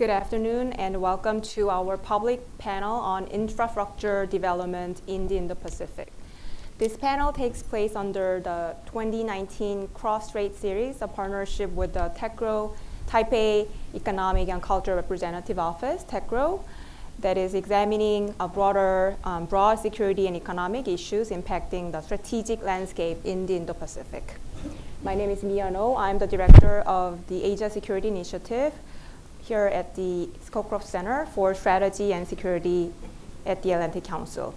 Good afternoon and welcome to our public panel on infrastructure development in the Indo-Pacific. This panel takes place under the 2019 Cross-Strait Series, a partnership with the TECRO Taipei Economic and Cultural Representative Office, TECRO, that is examining a broader, um, broad security and economic issues impacting the strategic landscape in the Indo-Pacific. My name is Mia No. I'm the director of the Asia Security Initiative here at the Scowcroft Center for Strategy and Security at the Atlantic Council.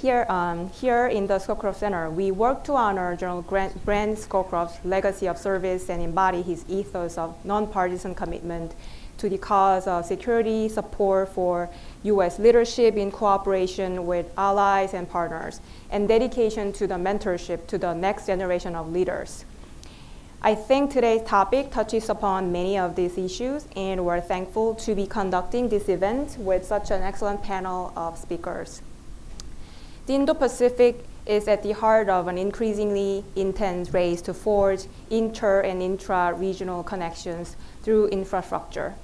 Here, um, here in the Scowcroft Center, we work to honor General Grant, Brent Scowcroft's legacy of service and embody his ethos of nonpartisan commitment to the cause of security, support for U.S. leadership in cooperation with allies and partners, and dedication to the mentorship to the next generation of leaders. I think today's topic touches upon many of these issues, and we're thankful to be conducting this event with such an excellent panel of speakers. The Indo-Pacific is at the heart of an increasingly intense race to forge inter and intra-regional connections through infrastructure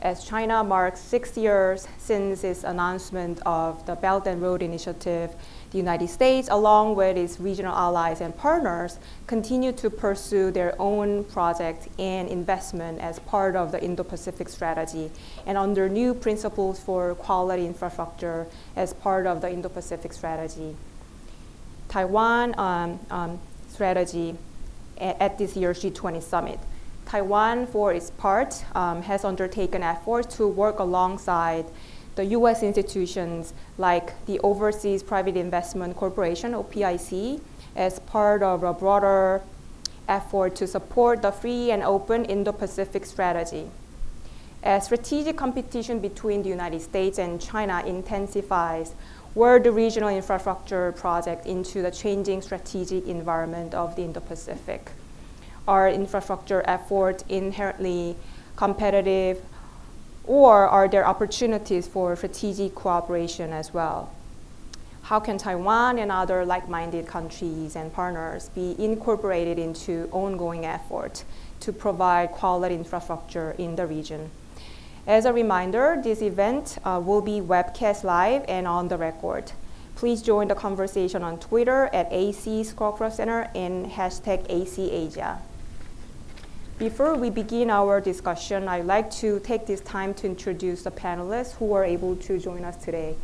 as China marks six years since its announcement of the Belt and Road Initiative, the United States, along with its regional allies and partners, continue to pursue their own projects and investment as part of the Indo-Pacific strategy and under new principles for quality infrastructure as part of the Indo-Pacific strategy. Taiwan um, um, strategy at, at this year's G20 summit. Taiwan, for its part, um, has undertaken efforts to work alongside the U.S. institutions like the Overseas Private Investment Corporation, OPIC, as part of a broader effort to support the free and open Indo-Pacific strategy. As strategic competition between the United States and China intensifies, were the regional infrastructure project into the changing strategic environment of the Indo-Pacific are infrastructure efforts inherently competitive, or are there opportunities for strategic cooperation as well? How can Taiwan and other like-minded countries and partners be incorporated into ongoing efforts to provide quality infrastructure in the region? As a reminder, this event uh, will be webcast live and on the record. Please join the conversation on Twitter at AC Scowcroft Center and hashtag ACAsia. Before we begin our discussion, I'd like to take this time to introduce the panelists who are able to join us today.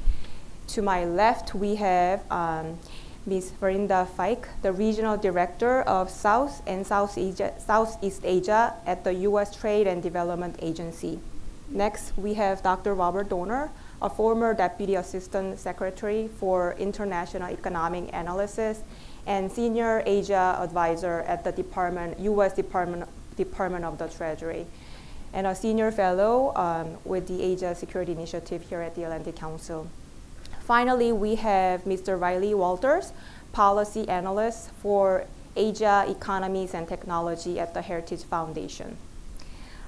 To my left, we have um, Ms. Verinda Fike, the Regional Director of South and Southeast Asia, Southeast Asia at the U.S. Trade and Development Agency. Next, we have Dr. Robert Dohner, a former Deputy Assistant Secretary for International Economic Analysis and Senior Asia Advisor at the Department, U.S. Department Department of the Treasury, and a senior fellow um, with the Asia Security Initiative here at the Atlantic Council. Finally, we have Mr. Riley Walters, policy analyst for Asia Economies and Technology at the Heritage Foundation.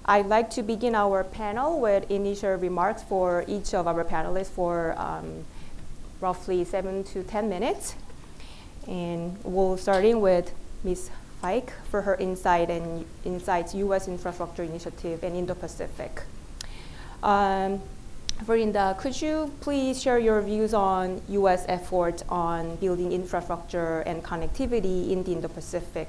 I'd like to begin our panel with initial remarks for each of our panelists for um, roughly seven to 10 minutes. And we'll starting with Ms. For her insight and insights U.S. infrastructure initiative and Indo-Pacific. Um, Verinda, could you please share your views on U.S. efforts on building infrastructure and connectivity in the Indo-Pacific?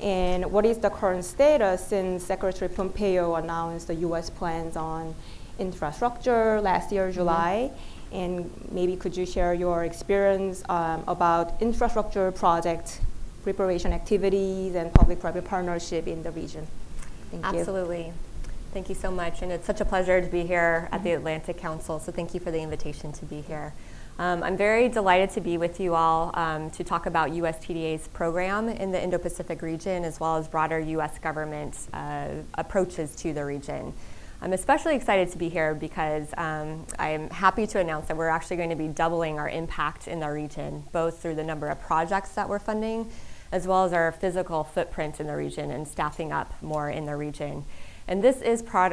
And what is the current status since Secretary Pompeo announced the U.S. plans on infrastructure last year, mm-hmm. July? Mm -hmm. And maybe could you share your experience um, about infrastructure projects preparation activities and public-private partnership in the region. Thank Absolutely. You. Thank you so much. And it's such a pleasure to be here at the. Atlantic Council, so thank you for the invitation to be here. Um, I'm very delighted to be with you all um, to talk about USTDA's program in the Indo-Pacific region as well as broader U.S. government uh, approaches to the region. I'm especially excited to be here because um, I'm happy to announce that we're actually going to be doubling our impact in the region, both through the number of projects that we're funding as well as our physical footprint in the region and staffing up more in the region. And this is part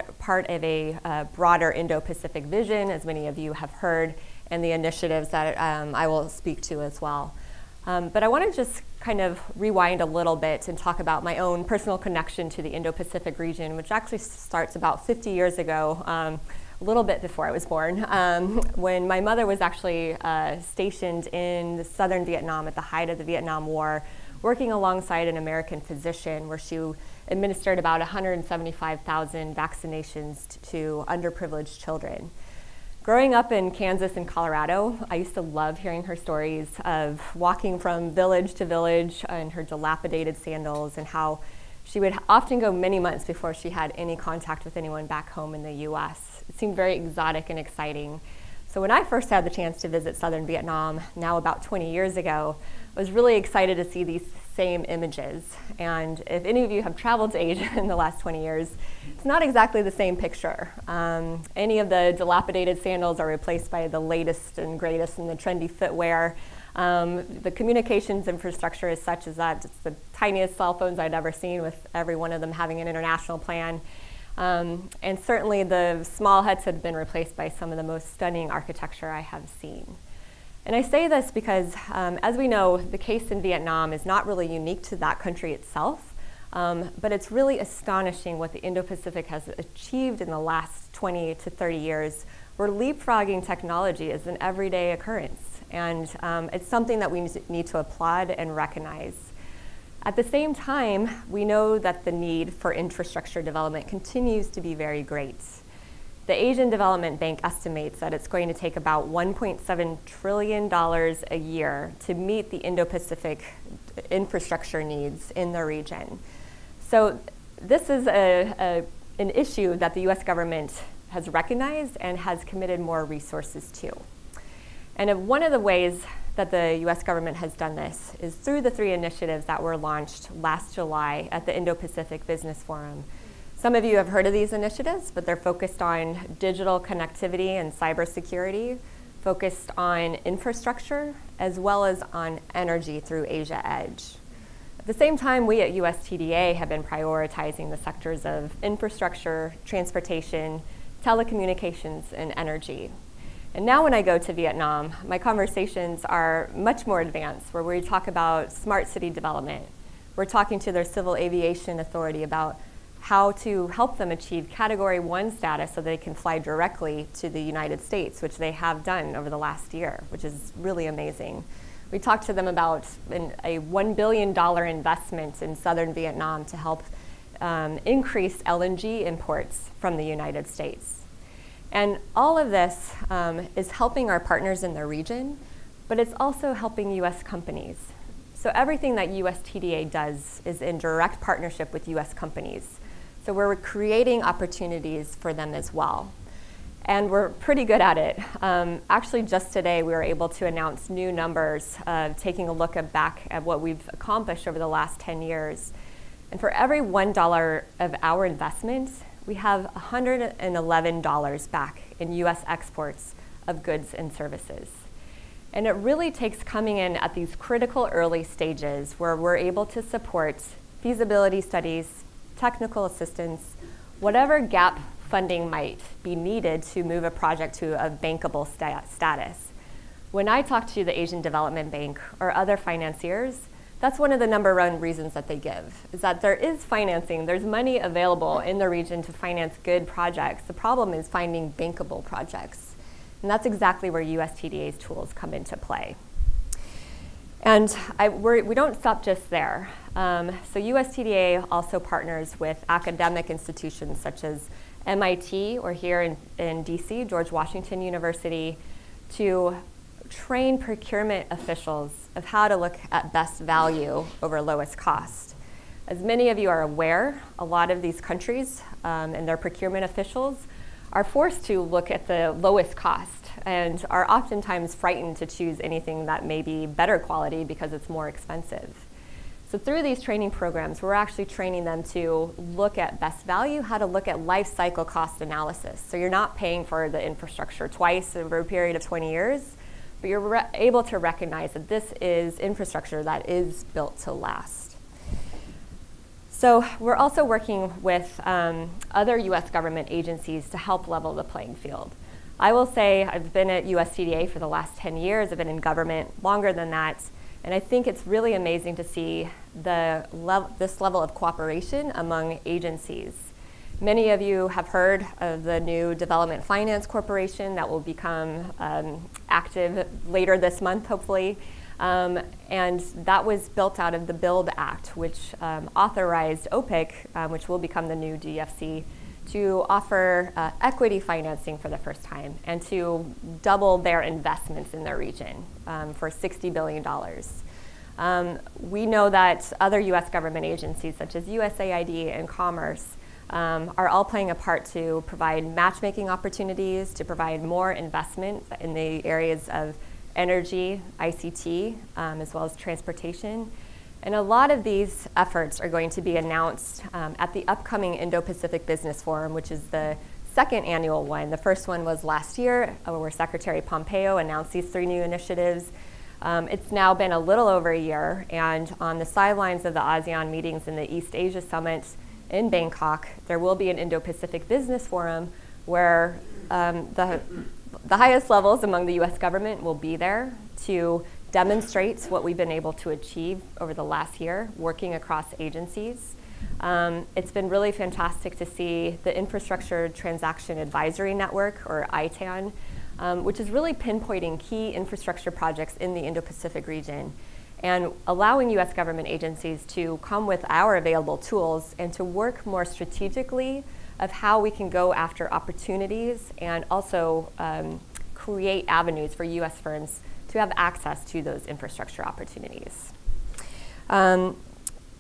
of a uh, broader Indo-Pacific vision, as many of you have heard, and the initiatives that um, I will speak to as well. Um, but I want to just kind of rewind a little bit and talk about my own personal connection to the Indo Pacific region, which actually starts about 50 years ago, um, a little bit before I was born, um, when my mother was actually uh, stationed in southern Vietnam at the height of the Vietnam War, working alongside an American physician where she administered about 175,000 vaccinations to underprivileged children. Growing up in Kansas and Colorado, I used to love hearing her stories of walking from village to village in her dilapidated sandals and how she would often go many months before she had any contact with anyone back home in the US. It seemed very exotic and exciting. So when I first had the chance to visit southern Vietnam, now about 20 years ago, was really excited to see these same images. And if any of you have traveled to Asia in the last 20 years, it's not exactly the same picture. Um, any of the dilapidated sandals are replaced by the latest and greatest in the trendy footwear. Um, the communications infrastructure is such as that it's the tiniest cell phones I'd ever seen, with every one of them having an international plan. Um, and certainly the small huts had been replaced by some of the most stunning architecture I have seen. And I say this because, um, as we know, the case in Vietnam is not really unique to that country itself, um, but it's really astonishing what the Indo Pacific has achieved in the last 20 to 30 years, where leapfrogging technology is an everyday occurrence. And um, it's something that we need to applaud and recognize. At the same time, we know that the need for infrastructure development continues to be very great. The Asian Development Bank estimates that it's going to take about $1.7 trillion a year to meet the Indo Pacific infrastructure needs in the region. So, this is a, a, an issue that the US government has recognized and has committed more resources to. And one of the ways that the US government has done this is through the three initiatives that were launched last July at the Indo Pacific Business Forum some of you have heard of these initiatives, but they're focused on digital connectivity and cybersecurity, focused on infrastructure, as well as on energy through Asia Edge. At the same time, we at USTDA have been prioritizing the sectors of infrastructure, transportation, telecommunications, and energy. And now, when I go to Vietnam, my conversations are much more advanced, where we talk about smart city development. We're talking to their Civil Aviation Authority about how to help them achieve Category 1 status so they can fly directly to the United States, which they have done over the last year, which is really amazing. We talked to them about an, a $1 billion investment in southern Vietnam to help um, increase LNG imports from the United States. And all of this um, is helping our partners in the region, but it's also helping US companies. So everything that USTDA does is in direct partnership with US companies. So we're creating opportunities for them as well. And we're pretty good at it. Um, actually, just today, we were able to announce new numbers, uh, taking a look at back at what we've accomplished over the last 10 years. And for every $1 of our investment, we have $111 back in US exports of goods and services. And it really takes coming in at these critical early stages where we're able to support feasibility studies, technical assistance, whatever gap funding might be needed to move a project to a bankable sta status. When I talk to the Asian Development Bank or other financiers, that's one of the number one reasons that they give, is that there is financing, there's money available in the region to finance good projects. The problem is finding bankable projects. And that's exactly where USTDA's tools come into play. And I, we do not stop just there. Um, so USTDA also partners with academic institutions such as MIT or here in, in DC, George Washington University, to train procurement officials of how to look at best value over lowest cost. As many of you are aware, a lot of these countries um, and their procurement officials are forced to look at the lowest cost and are oftentimes frightened to choose anything that may be better quality because it's more expensive. So through these training programs, we're actually training them to look at best value, how to look at life cycle cost analysis. So you're not paying for the infrastructure twice over a period of 20 years, but you're able to recognize that this is infrastructure that is built to last. So we're also working with um, other US government agencies to help level the playing field. I will say I've been at USTDA for the last 10 years, I've been in government longer than that, And I think it's really amazing to see the lev- this level of cooperation among agencies. Many of you have heard of the new Development Finance Corporation that will become um, active later this month, hopefully. Um, and that was built out of the BUILD Act, which um, authorized OPIC, um, which will become the new DFC, to offer uh, equity financing for the first time and to double their investments in their region um, for $60 billion. Um, we know that other US government agencies, such as USAID and Commerce, um, are all playing a part to provide matchmaking opportunities, to provide more investment in the areas of energy, ICT, um, as well as transportation. And a lot of these efforts are going to be announced um, at the upcoming Indo Pacific Business Forum, which is the second annual one. The first one was last year, uh, where Secretary Pompeo announced these three new initiatives. Um, it's now been a little over a year, and on the sidelines of the ASEAN meetings in the East Asia Summit in Bangkok, there will be an Indo Pacific Business Forum where um, the, the highest levels among the US government will be there to demonstrates what we've been able to achieve over the last year working across agencies. Um, it's been really fantastic to see the Infrastructure Transaction Advisory Network, or ITAN, um, which is really pinpointing key infrastructure projects in the Indo Pacific region and allowing US government agencies to come with our available tools and to work more strategically of how we can go after opportunities and also um, create avenues for US firms to have access to those infrastructure opportunities. Um,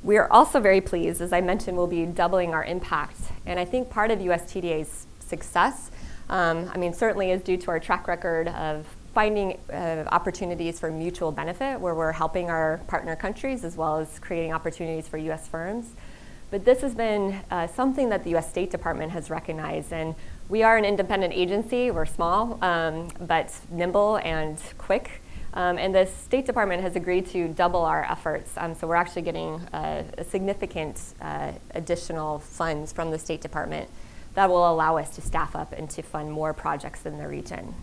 we are also very pleased, as I mentioned, we'll be doubling our impact. And I think part of USTDA's success, um, I mean, certainly is due to our track record of finding uh, opportunities for mutual benefit, where we're helping our partner countries as well as creating opportunities for US firms. But this has been uh, something that the US State Department has recognized, and we are an independent agency. We're small, um, but nimble and quick. Um, and the State Department has agreed to double our efforts. Um, so we're actually getting uh, a significant uh, additional funds from the State Department that will allow us to staff up and to fund more projects in the region.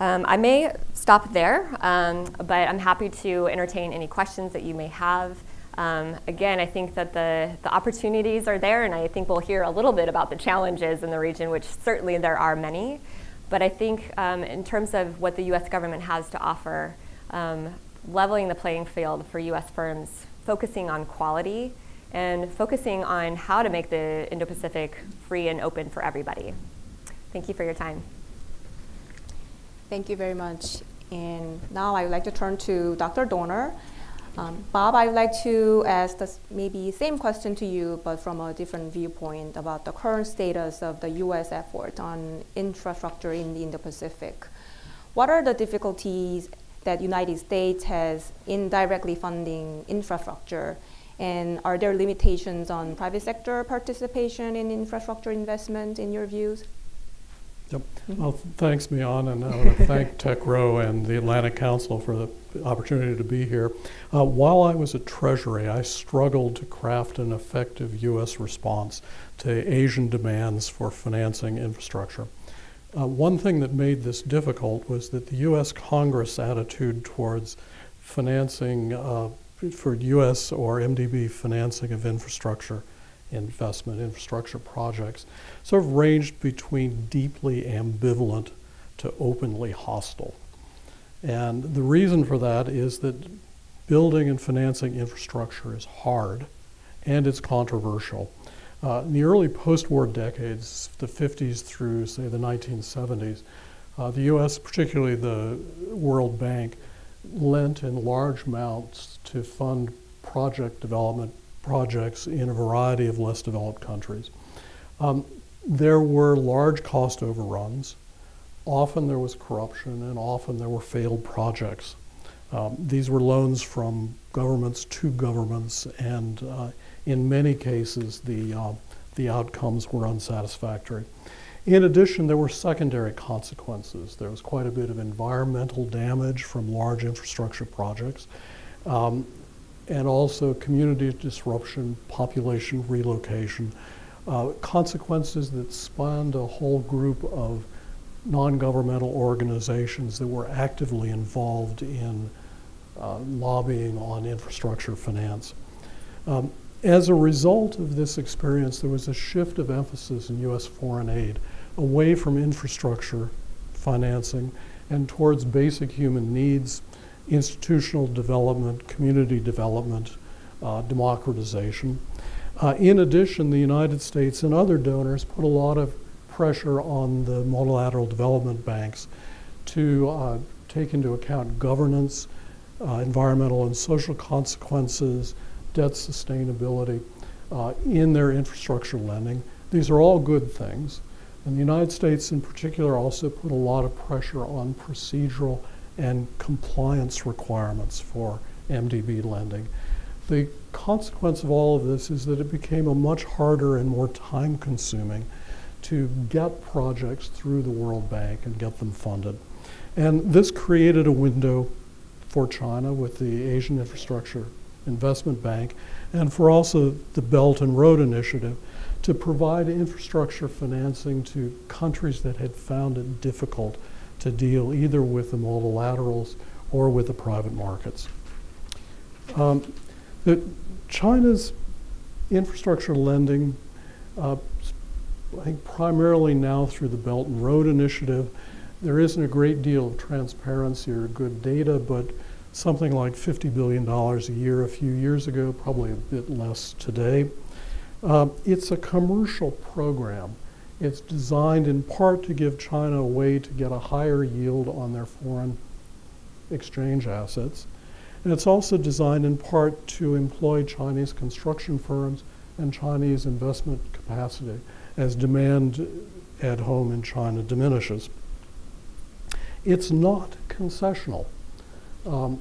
Um, I may stop there, um, but I'm happy to entertain any questions that you may have. Um, again, I think that the, the opportunities are there, and I think we'll hear a little bit about the challenges in the region, which certainly there are many. But I think um, in terms of what the US government has to offer, um, leveling the playing field for US firms, focusing on quality, and focusing on how to make the Indo Pacific free and open for everybody. Thank you for your time. Thank you very much. And now I would like to turn to Dr. Dohner. Um, Bob, I'd like to ask this maybe same question to you, but from a different viewpoint about the current status of the U.S. effort on infrastructure in the Indo-Pacific. What are the difficulties that United States has in directly funding infrastructure, and are there limitations on private sector participation in infrastructure investment in your views? Yep. Well, thanks, Miyeon, and I want to thank TECRO and the Atlantic Council for the opportunity to be here. Uh, while I was at Treasury, I struggled to craft an effective U.S. response to Asian demands for financing infrastructure. Uh, one thing that made this difficult was that the U.S. Congress attitude towards financing uh, for U.S. or MDB financing of infrastructure investment infrastructure projects sort of ranged between deeply ambivalent to openly hostile. And the reason for that is that building and financing infrastructure is hard and it's controversial. Uh, in the early post war decades, the 50s through, say, the 1970s, uh, the US, particularly the World Bank, lent in large amounts to fund project development projects in a variety of less developed countries. Um, there were large cost overruns. Often there was corruption, and often there were failed projects. Um, these were loans from governments to governments, and uh, in many cases, the, uh, the outcomes were unsatisfactory. In addition, there were secondary consequences. There was quite a bit of environmental damage from large infrastructure projects. Um, and also community disruption, population relocation, uh, consequences that spawned a whole group of non governmental organizations that were actively involved in uh, lobbying on infrastructure finance. Um, as a result of this experience, there was a shift of emphasis in U.S. foreign aid away from infrastructure financing and towards basic human needs, institutional development, community development, uh, democratization. Uh, in addition, the United States and other donors put a lot of pressure on the multilateral development banks to uh, take into account governance, uh, environmental and social consequences, debt sustainability uh, in their infrastructure lending. These are all good things. And the United States, in particular, also put a lot of pressure on procedural and compliance requirements for MDB lending. The consequence of all of this is that it became a much harder and more time consuming to get projects through the World Bank and get them funded. And this created a window for China with the Asian Infrastructure Investment Bank and for also the Belt and Road Initiative to provide infrastructure financing to countries that had found it difficult to deal either with the multilaterals or with the private markets. Um, the, China's infrastructure lending, uh, I think primarily now through the Belt and Road Initiative, there isn't a great deal of transparency or good data, but something like $50 billion a year a few years ago, probably a bit less today. Uh, it's a commercial program. It's designed in part to give China a way to get a higher yield on their foreign exchange assets. And it's also designed in part to employ Chinese construction firms and Chinese investment capacity as demand at home in China diminishes. It's not concessional. Um,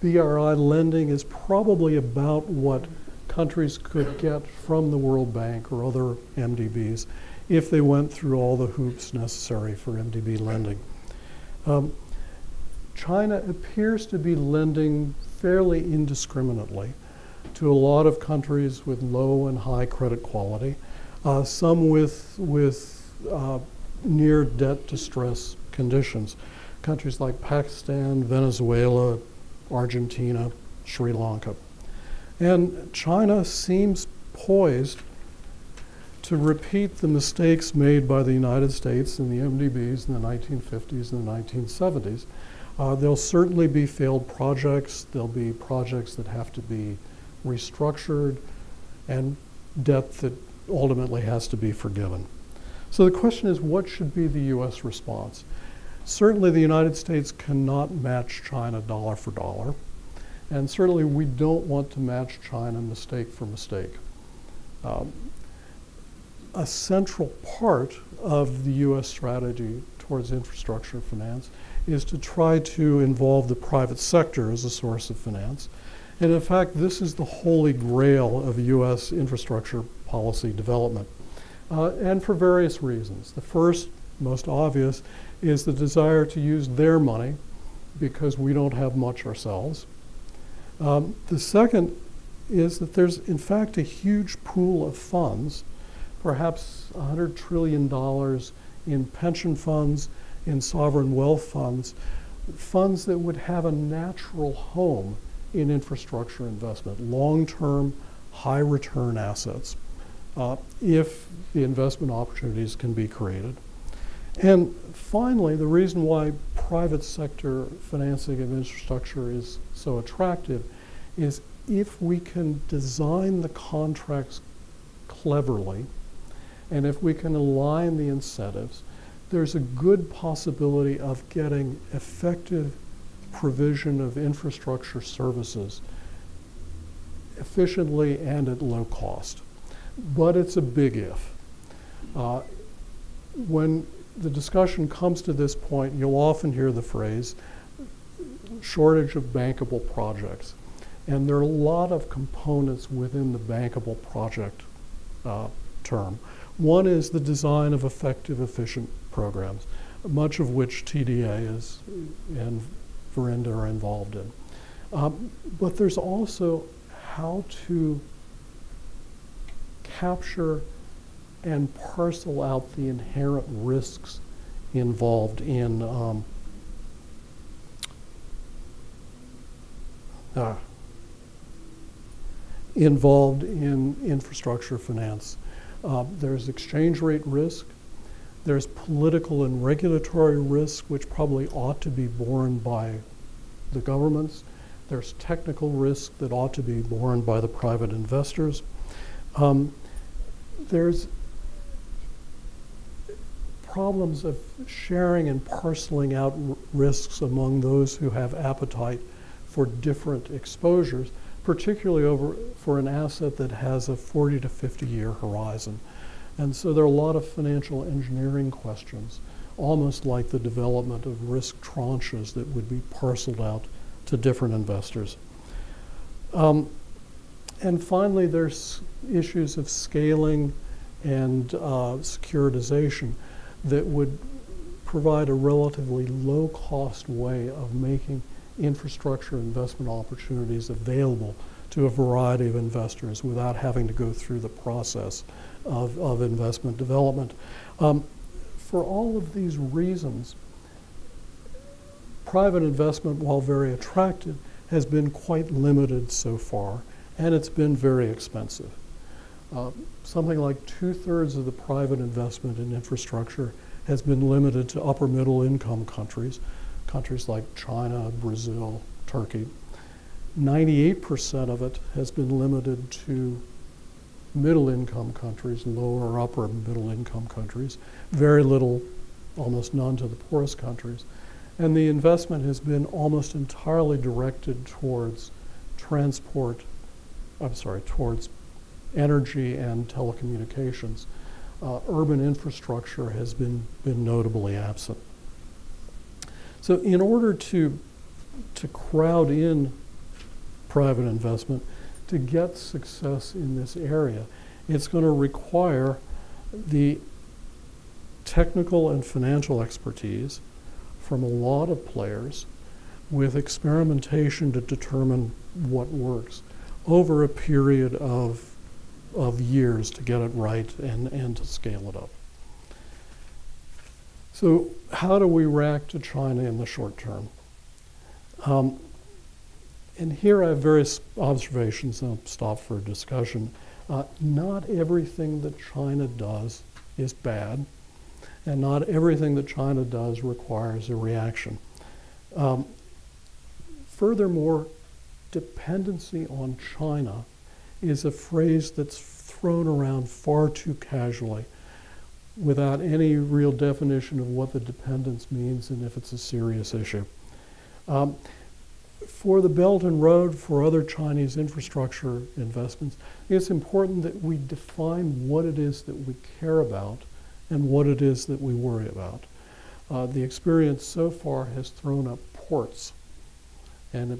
BRI lending is probably about what countries could get from the World Bank or other MDBs if they went through all the hoops necessary for MDB lending. Um, China appears to be lending fairly indiscriminately to a lot of countries with low and high credit quality, uh, some with, with uh, near debt distress conditions. Countries like Pakistan, Venezuela, Argentina, Sri Lanka. And China seems poised to repeat the mistakes made by the United States and the MDBs in the 1950s and the 1970s. Uh, there'll certainly be failed projects. There'll be projects that have to be restructured and debt that ultimately has to be forgiven. So the question is what should be the U.S. response? Certainly, the United States cannot match China dollar for dollar. And certainly, we don't want to match China mistake for mistake. Um, a central part of the U.S. strategy towards infrastructure finance is to try to involve the private sector as a source of finance. And in fact, this is the holy grail of U.S. infrastructure policy development, uh, and for various reasons. The first, most obvious, is the desire to use their money because we don't have much ourselves. Um, the second is that there's, in fact, a huge pool of funds, perhaps $100 trillion in pension funds, in sovereign wealth funds, funds that would have a natural home in infrastructure investment, long term, high return assets, uh, if the investment opportunities can be created. And finally, the reason why private sector financing of infrastructure is so attractive is if we can design the contracts cleverly and if we can align the incentives, there's a good possibility of getting effective provision of infrastructure services efficiently and at low cost. But it's a big if. Uh, when the discussion comes to this point, you'll often hear the phrase shortage of bankable projects. And there are a lot of components within the bankable project uh, term. One is the design of effective, efficient programs, much of which TDA is and Verinda are involved in. Um, but there's also how to capture and parcel out the inherent risks involved in um, uh, involved in infrastructure finance. Uh, there's exchange rate risk. There's political and regulatory risk, which probably ought to be borne by the governments. There's technical risk that ought to be borne by the private investors. Um, there's problems of sharing and parceling out risks among those who have appetite for different exposures, particularly over for an asset that has a 40 to 50 year horizon. And so there are a lot of financial engineering questions, almost like the development of risk tranches that would be parceled out to different investors. Um, and finally, there's issues of scaling and uh, securitization that would provide a relatively low cost way of making infrastructure investment opportunities available to a variety of investors without having to go through the process of, of investment development. Um, for all of these reasons, private investment, while very attractive, has been quite limited so far, and it's been very expensive. Uh, something like two thirds of the private investment in infrastructure has been limited to upper middle income countries, countries like China, Brazil, Turkey. 98% of it has been limited to middle income countries, lower or upper middle income countries, very little, almost none to the poorest countries. And the investment has been almost entirely directed towards transport, I'm sorry, towards energy and telecommunications. Uh, urban infrastructure has been, been notably absent. So, in order to, to crowd in private investment, to get success in this area, it's going to require the technical and financial expertise from a lot of players with experimentation to determine what works over a period of, of years to get it right and, and to scale it up. So, how do we react to China in the short term? Um, and here I have various observations, and I'll stop for discussion. Uh, not everything that China does is bad, and not everything that China does requires a reaction. Um, furthermore, dependency on China is a phrase that's thrown around far too casually without any real definition of what the dependence means and if it's a serious issue. Um, for the Belt and Road, for other Chinese infrastructure investments, it's important that we define what it is that we care about and what it is that we worry about. Uh, the experience so far has thrown up ports, and it,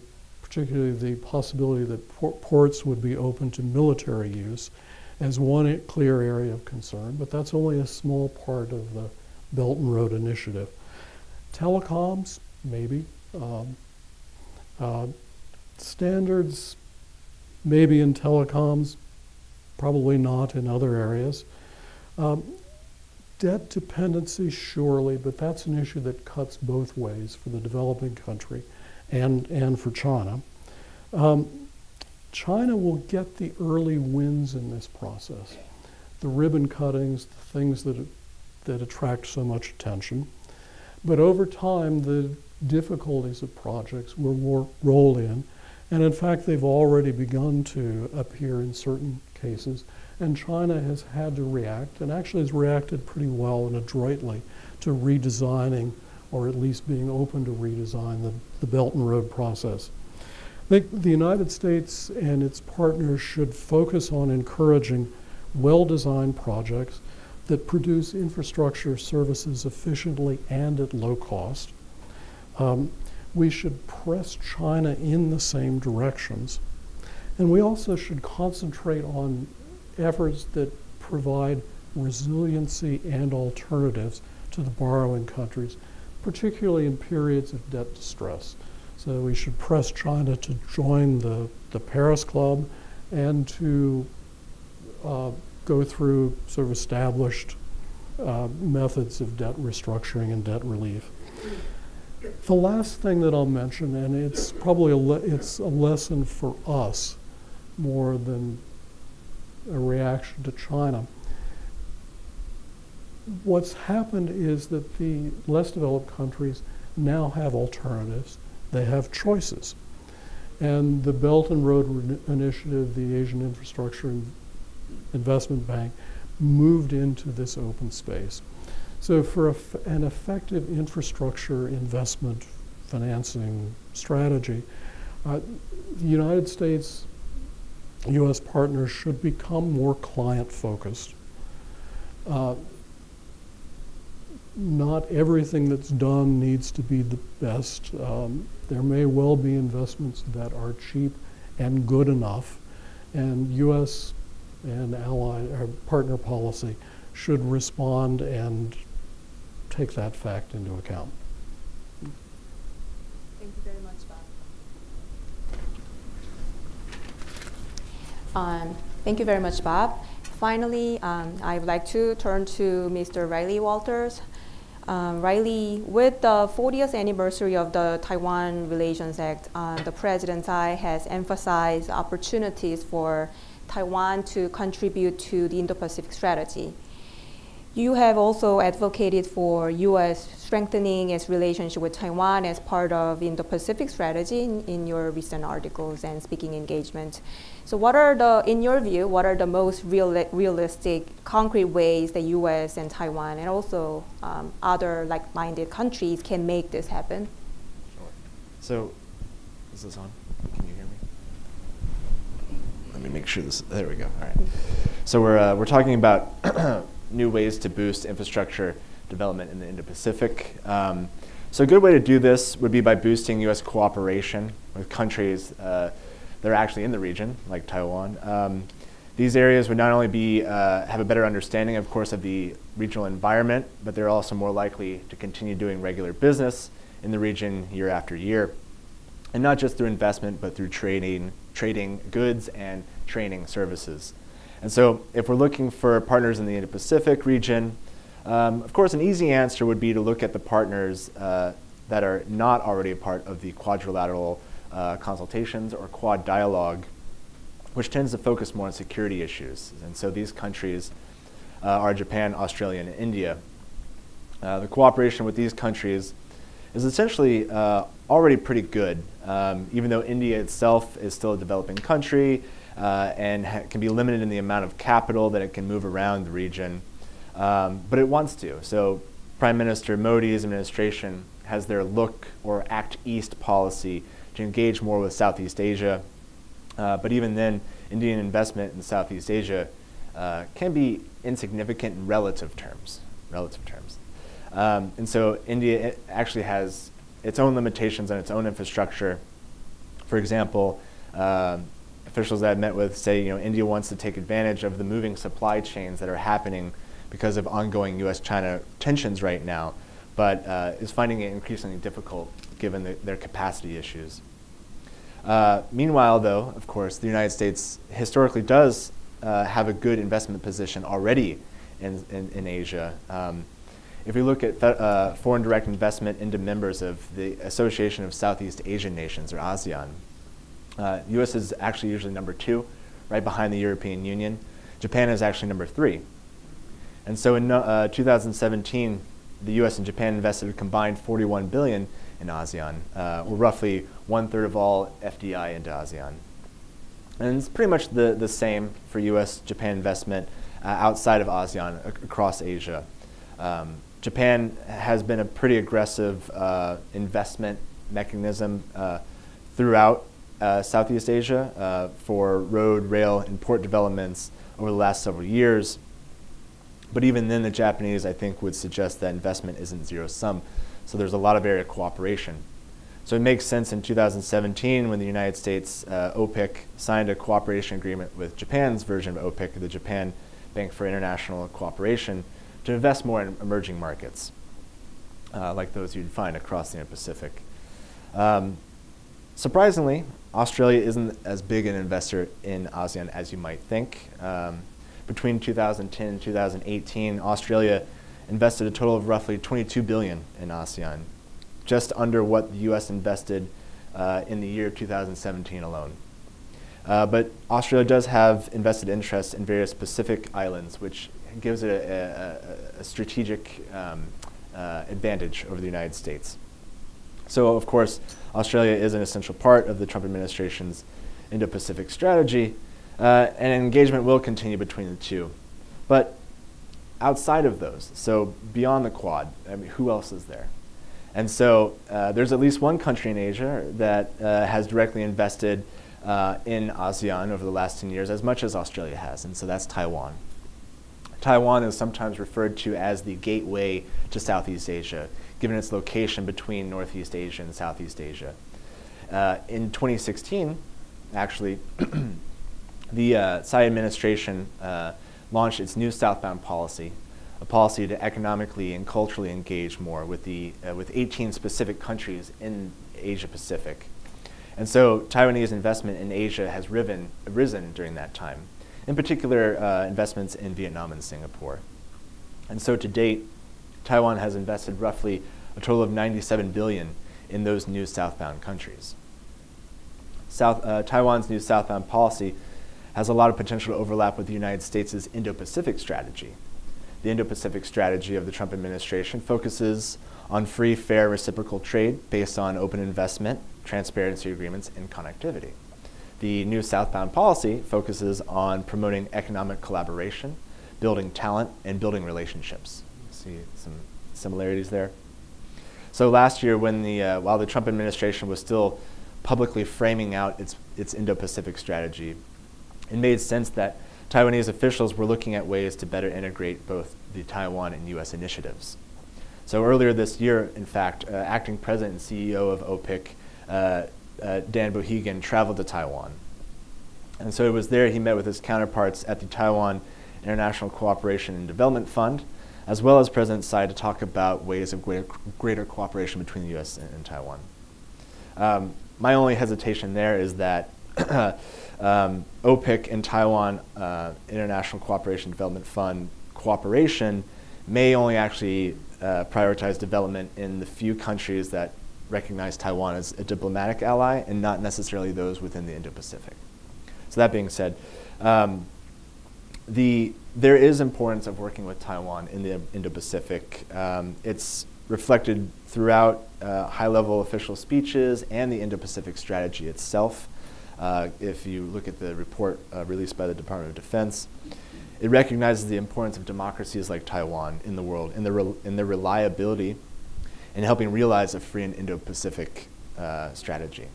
particularly the possibility that por- ports would be open to military use as one clear area of concern, but that's only a small part of the Belt and Road Initiative. Telecoms, maybe. Um, uh, standards, maybe in telecoms, probably not in other areas. Um, debt dependency, surely, but that's an issue that cuts both ways for the developing country and, and for China. Um, China will get the early wins in this process. The ribbon cuttings, the things that, that attract so much attention. But over time, the difficulties of projects will roll in. And in fact, they've already begun to appear in certain cases. And China has had to react, and actually has reacted pretty well and adroitly to redesigning, or at least being open to redesign, the, the Belt and Road process. I think the United States and its partners should focus on encouraging well designed projects that produce infrastructure services efficiently and at low cost. Um, we should press China in the same directions. And we also should concentrate on efforts that provide resiliency and alternatives to the borrowing countries, particularly in periods of debt distress. So we should press China to join the, the Paris Club and to uh, go through sort of established uh, methods of debt restructuring and debt relief. The last thing that I'll mention, and it's probably a it's a lesson for us more than a reaction to China. What's happened is that the less developed countries now have alternatives. They have choices. And the Belt and Road Initiative, the Asian Infrastructure In- Investment Bank, moved into this open space. So, for an effective infrastructure investment financing strategy, uh, the United States, U.S. partners should become more client focused. Uh, not everything that's done needs to be the best. Um, there may well be investments that are cheap and good enough, and U.S. and ally or partner policy should respond and take that fact into account. Thank you very much, Bob. Um, thank you very much, Bob. Finally, um, I would like to turn to Mr. Riley Walters. Um, Riley, with the 40th anniversary of the Taiwan Relations Act, uh, the President Tsai has emphasized opportunities for Taiwan to contribute to the Indo-Pacific strategy. You have also advocated for U.S. strengthening its relationship with Taiwan as part of Indo-Pacific strategy in, in, your recent articles and speaking engagement. So, what are the, in your view, what are the most real, realistic, concrete ways that U.S. and Taiwan and also um, other like-minded countries can make this happen? Sure. So, is this on? Can you hear me? Let me make sure this. There we go. All right. So we're uh, we're talking about new ways to boost infrastructure development in the Indo-Pacific. Um, so a good way to do this would be by boosting U.S. cooperation with countries uh, that are actually in the region, like Taiwan. Um, these areas would not only be uh, have a better understanding, of course, of the regional environment, but they're also more likely to continue doing regular business in the region year after year, and not just through investment, but through trading, trading goods and training services. And so if we're looking for partners in the Indo-Pacific region, um, of course, an easy answer would be to look at the partners uh, that are not already a part of the quadrilateral uh, consultations or quad dialogue, which tends to focus more on security issues. And so these countries uh, are Japan, Australia, and India. Uh, the cooperation with these countries is essentially uh, already pretty good, um, even though India itself is still a developing country uh, and can be limited in the amount of capital that it can move around the region. Um, but it wants to. So, Prime Minister Modi's administration has their look or act east policy to engage more with Southeast Asia. Uh, but even then, Indian investment in Southeast Asia uh, can be insignificant in relative terms. Relative terms. Um, and so India actually has its own limitations on its own infrastructure. For example, um, officials that I've met with say, you know, India wants to take advantage of the moving supply chains that are happening because of ongoing U.S.-China tensions right now, but uh, is finding it increasingly difficult given the, their capacity issues. Uh, meanwhile, though, of course, the United States historically does uh, have a good investment position already in, in, in Asia. Um, if we look at uh, foreign direct investment into members of the Association of Southeast Asian Nations, or ASEAN, uh, U.S. is actually usually number two, right behind the European Union. Japan is actually number three. And so in uh, 2017, the U.S. and Japan invested a combined 41 billion in ASEAN, uh, or roughly one third of all FDI into ASEAN. And it's pretty much the, the same for U.S. Japan investment uh, outside of ASEAN across Asia. Um, Japan has been a pretty aggressive uh, investment mechanism uh, throughout uh, Southeast Asia uh, for road, rail, and port developments over the last several years. But even then, the Japanese, I think, would suggest that investment isn't zero sum. So there's a lot of area cooperation. So it makes sense in 2017 when the United States uh, OPIC signed a cooperation agreement with Japan's version of OPIC, the Japan Bank for International Cooperation, to invest more in emerging markets, uh, like those you'd find across the Indo-Pacific. Um, surprisingly, Australia isn't as big an investor in ASEAN as you might think. Um, between 2010 and 2018, Australia invested a total of roughly 22 billion in ASEAN. just under what the U.S. invested uh, in the year 2017 alone. Uh, but Australia does have invested interests in various Pacific islands, which gives it a, a, a strategic um, uh, advantage over the United States. So, of course, Australia is an essential part of the Trump administration's Indo Pacific strategy, uh, and engagement will continue between the two. But outside of those, so beyond the Quad, I mean, who else is there? And so uh, there's at least one country in Asia that uh, has directly invested uh, in ASEAN over the last 10 years, as much as Australia has, and so that's Taiwan. Taiwan is sometimes referred to as the gateway to Southeast Asia, given its location between Northeast Asia and Southeast Asia. Uh, in 2016, actually, the uh, Tsai administration uh, launched its new southbound policy, a policy to economically and culturally engage more with, the, uh, with 18 specific countries in Asia Pacific. And so Taiwanese investment in Asia has riven, risen during that time, in particular uh, investments in Vietnam and Singapore. And so to date, Taiwan has invested roughly a total of 97 billion in those new southbound countries. South, uh, Taiwan's new southbound policy has a lot of potential to overlap with the United States' Indo Pacific strategy. The Indo Pacific strategy of the Trump administration focuses on free, fair, reciprocal trade based on open investment, transparency agreements, and connectivity. The new southbound policy focuses on promoting economic collaboration, building talent, and building relationships. See some similarities there. So last year, when the, uh, while the Trump administration was still publicly framing out its, its Indo-Pacific strategy, it made sense that Taiwanese officials were looking at ways to better integrate both the Taiwan and U.S. initiatives. So earlier this year, in fact, uh, acting president and CEO of OPIC, uh, uh, Dan Bohigian, traveled to Taiwan. And so it was there he met with his counterparts at the Taiwan International Cooperation and Development Fund, as well as President Tsai to talk about ways of greater, greater cooperation between the U.S. and, and Taiwan. Um, my only hesitation there is that um, OPIC and Taiwan uh, International Cooperation Development Fund cooperation may only actually uh, prioritize development in the few countries that recognize Taiwan as a diplomatic ally and not necessarily those within the Indo-Pacific. So that being said, um, the, there is importance of working with Taiwan in the Indo-Pacific. Um, it's reflected throughout uh, high-level official speeches and the Indo-Pacific strategy itself. Uh, if you look at the report uh, released by the Department of Defense, it recognizes the importance of democracies like Taiwan in the world and their, and their reliability in helping realize a free and Indo-Pacific uh, strategy.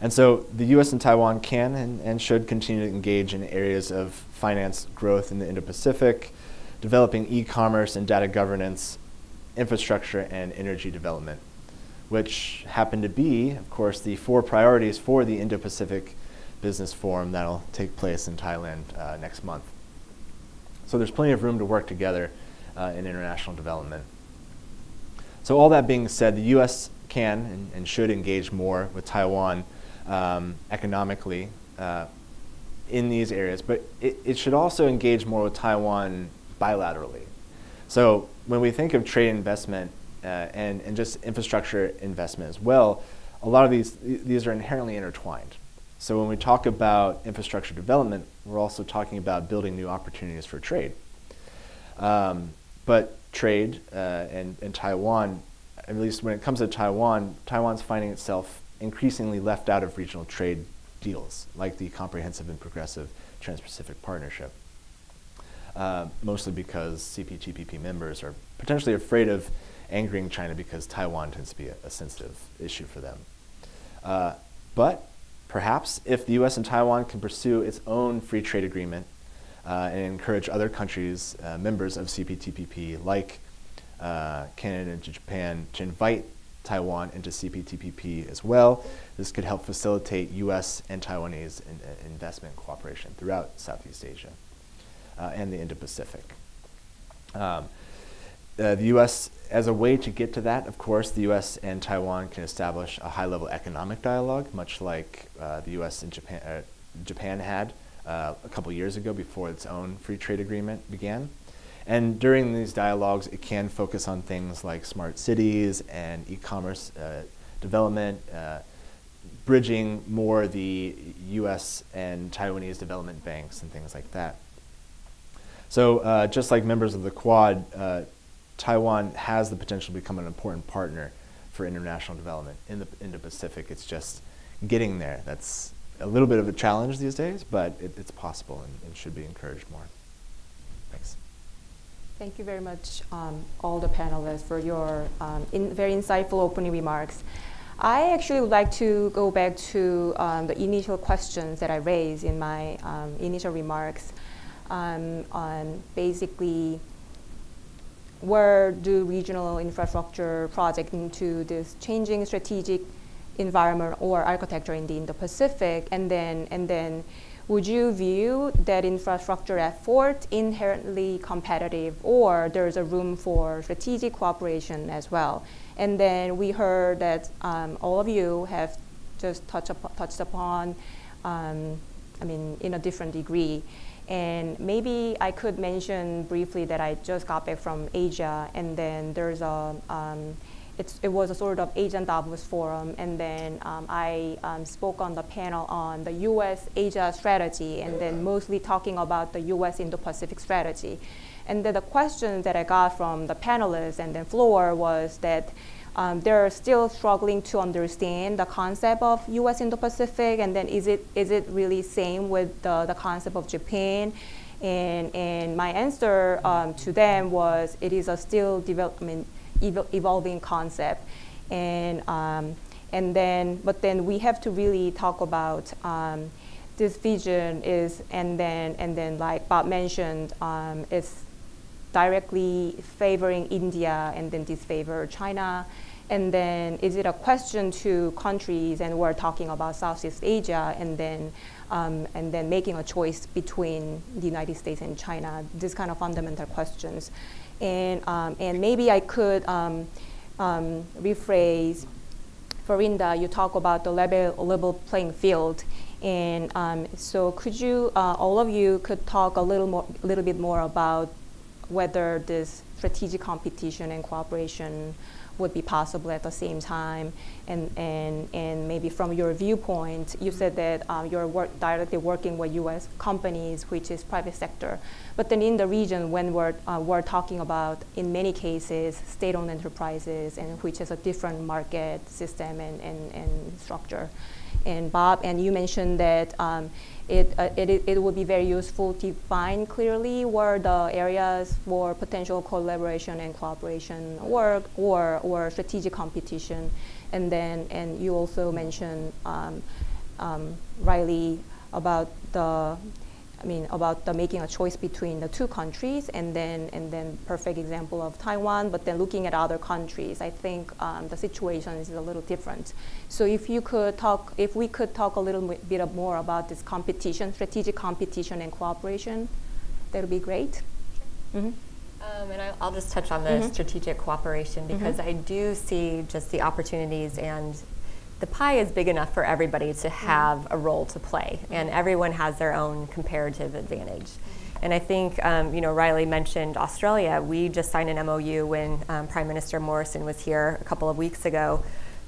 And so the US and Taiwan can and, and, should continue to engage in areas of finance growth in the Indo-Pacific, developing e-commerce and data governance, infrastructure, and energy development, which happen to be, of course, the four priorities for the Indo-Pacific Business Forum that'll take place in Thailand uh, next month. So there's plenty of room to work together uh, in international development. So all that being said, the U.S. can and, and should engage more with Taiwan um, economically uh, in these areas, but it, it should also engage more with Taiwan bilaterally. So when we think of trade investment and, and just infrastructure investment as well, a lot of these, these are inherently intertwined. So when we talk about infrastructure development, we're also talking about building new opportunities for trade. Um, but trade uh, and, and Taiwan, at least when it comes to Taiwan, Taiwan's finding itself increasingly left out of regional trade deals, like the Comprehensive and Progressive Trans-Pacific Partnership. Uh, mostly because CPTPP members are potentially afraid of angering China because Taiwan tends to be a, a sensitive issue for them. Uh, but perhaps if the US and Taiwan can pursue its own free trade agreement uh, and encourage other countries, uh, members of CPTPP, like uh, Canada and Japan, to invite Taiwan into CPTPP as well. This could help facilitate U.S. and Taiwanese in, uh, investment cooperation throughout Southeast Asia uh, and the Indo-Pacific. Um, uh, the U.S., as a way to get to that, of course, the U.S. and Taiwan can establish a high-level economic dialogue, much like uh, the U.S. and Japan, uh, Japan had uh, a couple years ago before its own free trade agreement began. And during these dialogues, it can focus on things like smart cities and e-commerce uh, development, bridging more the U.S. and Taiwanese development banks and things like that. So uh, just like members of the Quad, uh, Taiwan has the potential to become an important partner for international development in the Indo-Pacific. It's just getting there. That's a little bit of a challenge these days, but it, it's possible and, and, should be encouraged more. Thanks. Thank you very much, um, all the panelists, for your um, in very insightful opening remarks. I actually would like to go back to um, the initial questions that I raised in my um, initial remarks um, on basically where do regional infrastructure projects into this changing strategic environment or architecture in the Indo-Pacific, and then and then would you view that infrastructure effort inherently competitive, or there's a room for strategic cooperation as well? And then we heard that um, all of you have just touched, up, touched upon, um, I mean, in a different degree. And maybe I could mention briefly that I just got back from Asia, and then there's a um, it was a sort of Asian Davos forum, and then um, I um, spoke on the panel on the U.S. Asia strategy, and then mostly talking about the U.S. Indo-Pacific strategy. And then the question that I got from the panelists and then floor was that um, they're still struggling to understand the concept of U.S. Indo-Pacific, and then is it is it really same with the, the concept of Japan? And and my answer um, to them was it is a still development evolving concept, and um, and then but then we have to really talk about um, this vision is and then and then like Bob mentioned um, it's directly favoring India and then disfavor China and then is it a question to countries, and we're talking about Southeast Asia, and then um, and then making a choice between the United States and China? These kind of fundamental questions, and um, and maybe I could um, um rephrase. Farinda, you talk about the level, level playing field, and um, so could you, uh, all of you, could talk a little more, little bit more about whether this strategic competition and cooperation would be possible at the same time. And, and, and maybe from your viewpoint, you said that um, you're work directly working with US companies, which is private sector. But then in the region, when we're, uh, we're talking about, in many cases, state-owned enterprises, and which is a different market system and, and, and structure. And Bob, and you mentioned that um, it, uh, it, it would be very useful to define clearly where the areas for potential collaboration and cooperation work or, or strategic competition. And then, and you also mentioned, um, um, Riley, about the I mean, about the making a choice between the two countries, and then and then perfect example of Taiwan. But then looking at other countries, I think um, the situation is a little different. So if you could talk, if we could talk a little bit more about this competition, strategic competition and cooperation, that would be great. Mm -hmm. Um, and I, will just touch on the mm -hmm. strategic cooperation mm-hmm. because mm -hmm. I do see just the opportunities and the pie is big enough for everybody to have a role to play, and everyone has their own comparative advantage. And I think, um, you know, Riley mentioned Australia. We just signed an MOU when um, Prime Minister Morrison was here a couple of weeks ago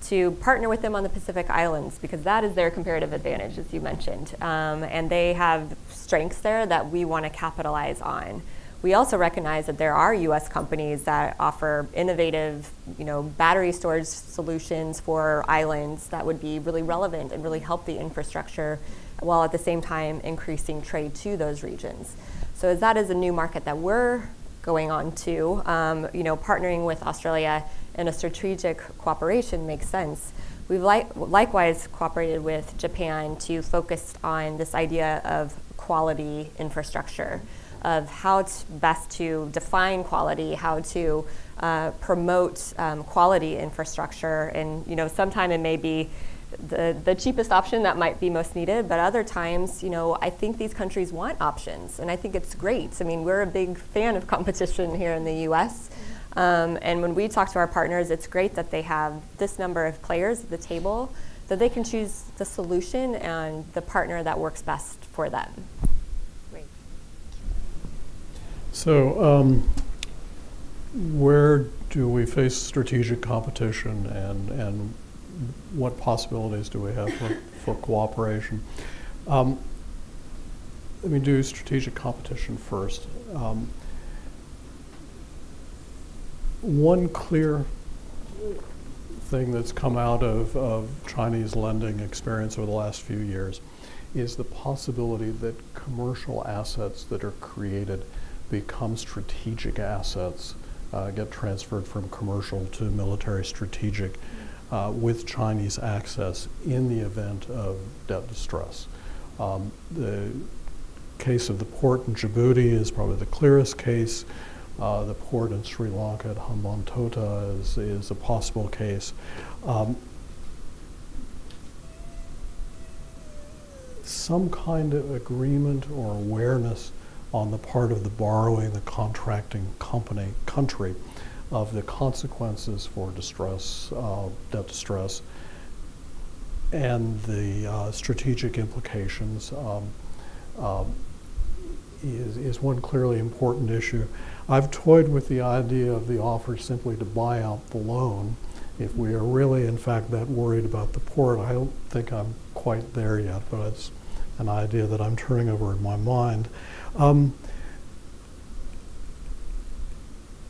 to partner with them on the Pacific Islands because that is their comparative advantage, as you mentioned. Um, and they have strengths there that we want to capitalize on. We also recognize that there are U.S. companies that offer innovative, you know, battery storage solutions for islands that would be really relevant and really help the infrastructure, while at the same time increasing trade to those regions. So as that is a new market that we're going on to, um, you know, partnering with Australia in a strategic cooperation makes sense. We've li likewise cooperated with Japan to focus on this idea of quality infrastructure of how to best to define quality, how to uh, promote um, quality infrastructure. And you know, sometime it may be the, the cheapest option that might be most needed, but other times, you know, I think these countries want options, and I think it's great. I mean, we're a big fan of competition here in the U.S. Um, and when we talk to our partners, it's great that they have this number of players at the table that they can choose the solution and the partner that works best for them. So, um, where do we face strategic competition and, and what possibilities do we have for, for cooperation? Um, let me do strategic competition first. Um, one clear thing that's come out of, of Chinese lending experience over the last few years is the possibility that commercial assets that are created become strategic assets, uh, get transferred from commercial to military strategic uh, with Chinese access in the event of debt distress. Um, the case of the port in Djibouti is probably the clearest case. Uh, the port in Sri Lanka at Hambantota is, is a possible case. Um, some kind of agreement or awareness on the part of the borrowing, the contracting company, country, of the consequences for distress, uh, debt distress, and the uh, strategic implications um, um, is, is one clearly important issue. I've toyed with the idea of the offer simply to buy out the loan. If we are really, in fact, that worried about the port, I don't think I'm quite there yet, but it's an idea that I'm turning over in my mind. Um,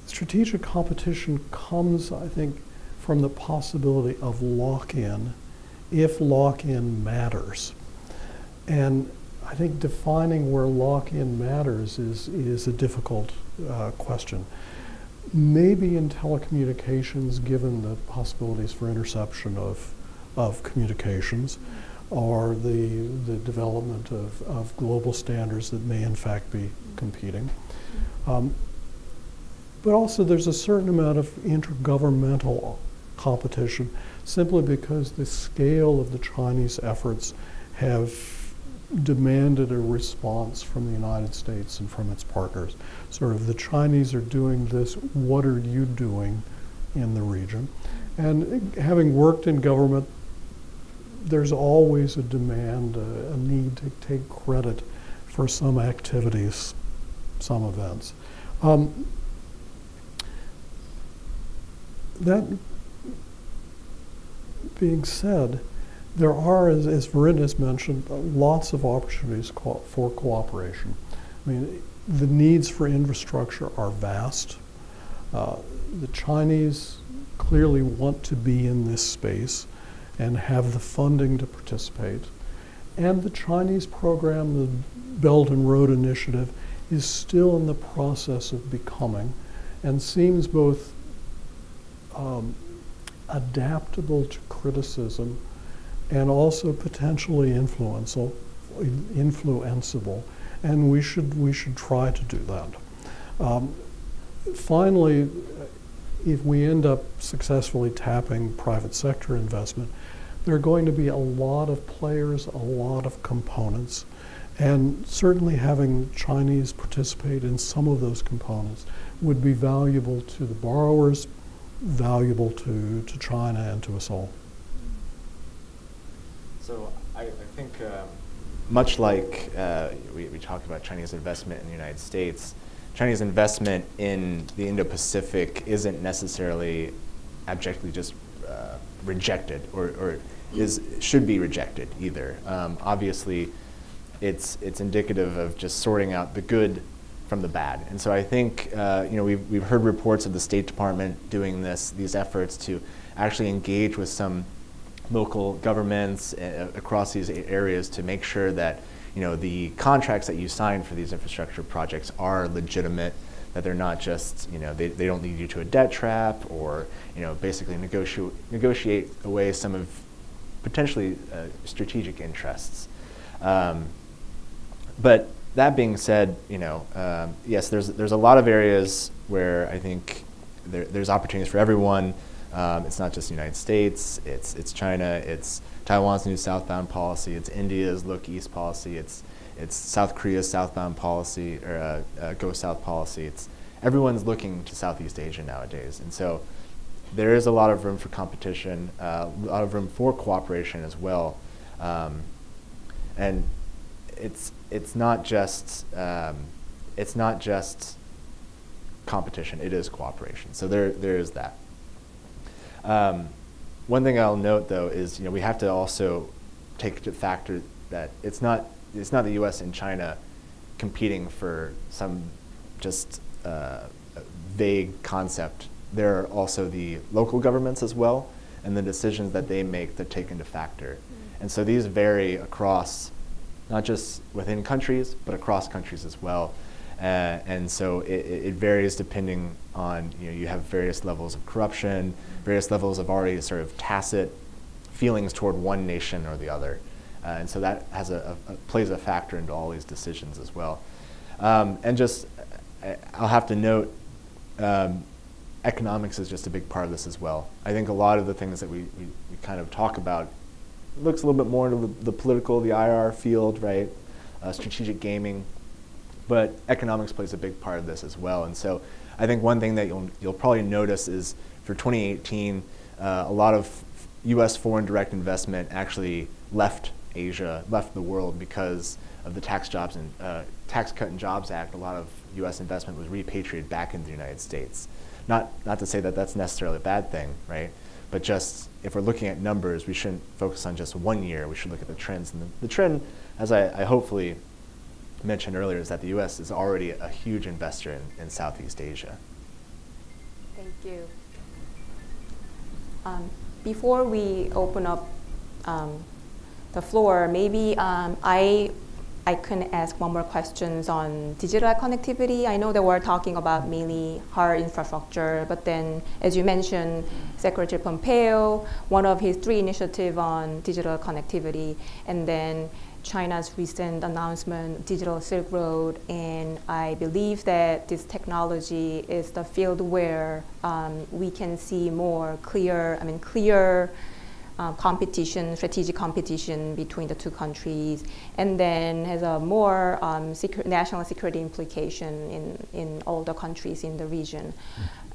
strategic competition comes, I think, from the possibility of lock in if lock in matters. And I think defining where lock in matters is, is a difficult uh, question. Maybe in telecommunications, given the possibilities for interception of, of communications, or the, the development of, of global standards that may in fact be competing. Um, but also there's a certain amount of intergovernmental competition simply because the scale of the Chinese efforts have demanded a response from the United States and from its partners. Sort of the Chinese are doing this, what are you doing in the region? And having worked in government, there's always a demand, a, a need to take credit for some activities, some events. Um, that being said, there are, as, as has mentioned, lots of opportunities co- for cooperation. I mean, the needs for infrastructure are vast. Uh, the Chinese clearly want to be in this space and have the funding to participate. And the Chinese program, the Belt and Road Initiative, is still in the process of becoming and seems both um, adaptable to criticism and also potentially influential, influenceable, and we should we should try to do that. Um, finally, if we end up successfully tapping private sector investment, there are going to be a lot of players, a lot of components, and certainly having Chinese participate in some of those components would be valuable to the borrowers, valuable to, to China and to us all. So I, I think um, much like uh, we, we talk about Chinese investment in the United States, Chinese investment in the Indo-Pacific isn't necessarily abjectly just uh, rejected or, or is should be rejected either. Um, obviously, it's it's indicative of just sorting out the good from the bad. And so I think uh, you know we've we've heard reports of the State Department doing this these efforts to actually engage with some local governments uh, across these areas to make sure that you know the contracts that you sign for these infrastructure projects are legitimate that they're not just you know they, they don't lead you to a debt trap or you know basically negotiate negotiate away some of potentially uh, strategic interests um, but that being said, you know, um, yes, there's there's a lot of areas where I think there, there's opportunities for everyone. Um, it's not just the United States. It's it's China. It's Taiwan's new southbound policy. It's India's look east policy. It's it's South Korea's southbound policy or uh, uh, go south policy. It's everyone's looking to Southeast Asia nowadays, and so there is a lot of room for competition, uh, a lot of room for cooperation as well. Um, and it's it's not just um, it's not just competition. It is cooperation. So there, there is that. Um, one thing I'll note though is you know we have to also take into factor that it's not it's not the U.S. and China competing for some just uh, vague concept. There are also the local governments as well, and the decisions that they make that take into factor. And so these vary across, not just within countries, but across countries as well. Uh, and so it, it, varies depending on, you know, you have various levels of corruption, various levels of already sort of tacit feelings toward one nation or the other. Uh, and so that has a, a, plays a factor into all these decisions as well. Um, and just, I'll have to note, um, economics is just a big part of this as well. I think a lot of the things that we, we, we kind of talk about looks a little bit more into the, the political, the IR field, right? Uh, strategic gaming, but economics plays a big part of this as well. And so I think one thing that you'll, you'll probably notice is for 2018, uh, a lot of U.S. foreign direct investment actually left Asia, left the world because of the Tax Jobs and uh, Tax Cut and Jobs Act. A lot of U.S. investment was repatriated back into the United States. Not not to say that that's necessarily a bad thing, right? But just if we're looking at numbers, we shouldn't focus on just one year. We should look at the trends. And the, the trend, as I, I hopefully mentioned earlier is that the U.S. is already a huge investor in, in Southeast Asia. Thank you. Um, before we open up um, the floor, maybe um, I I can ask one more questions on digital connectivity. I know that we're talking about mainly hard infrastructure, but then as you mentioned, Secretary Pompeo, one of his three initiatives on digital connectivity, and then China's recent announcement, Digital Silk Road, and I believe that this technology is the field where um, we can see more clear, I mean, clear uh, competition, strategic competition between the two countries, and then has a more um, national security implication in, in all the countries in the region.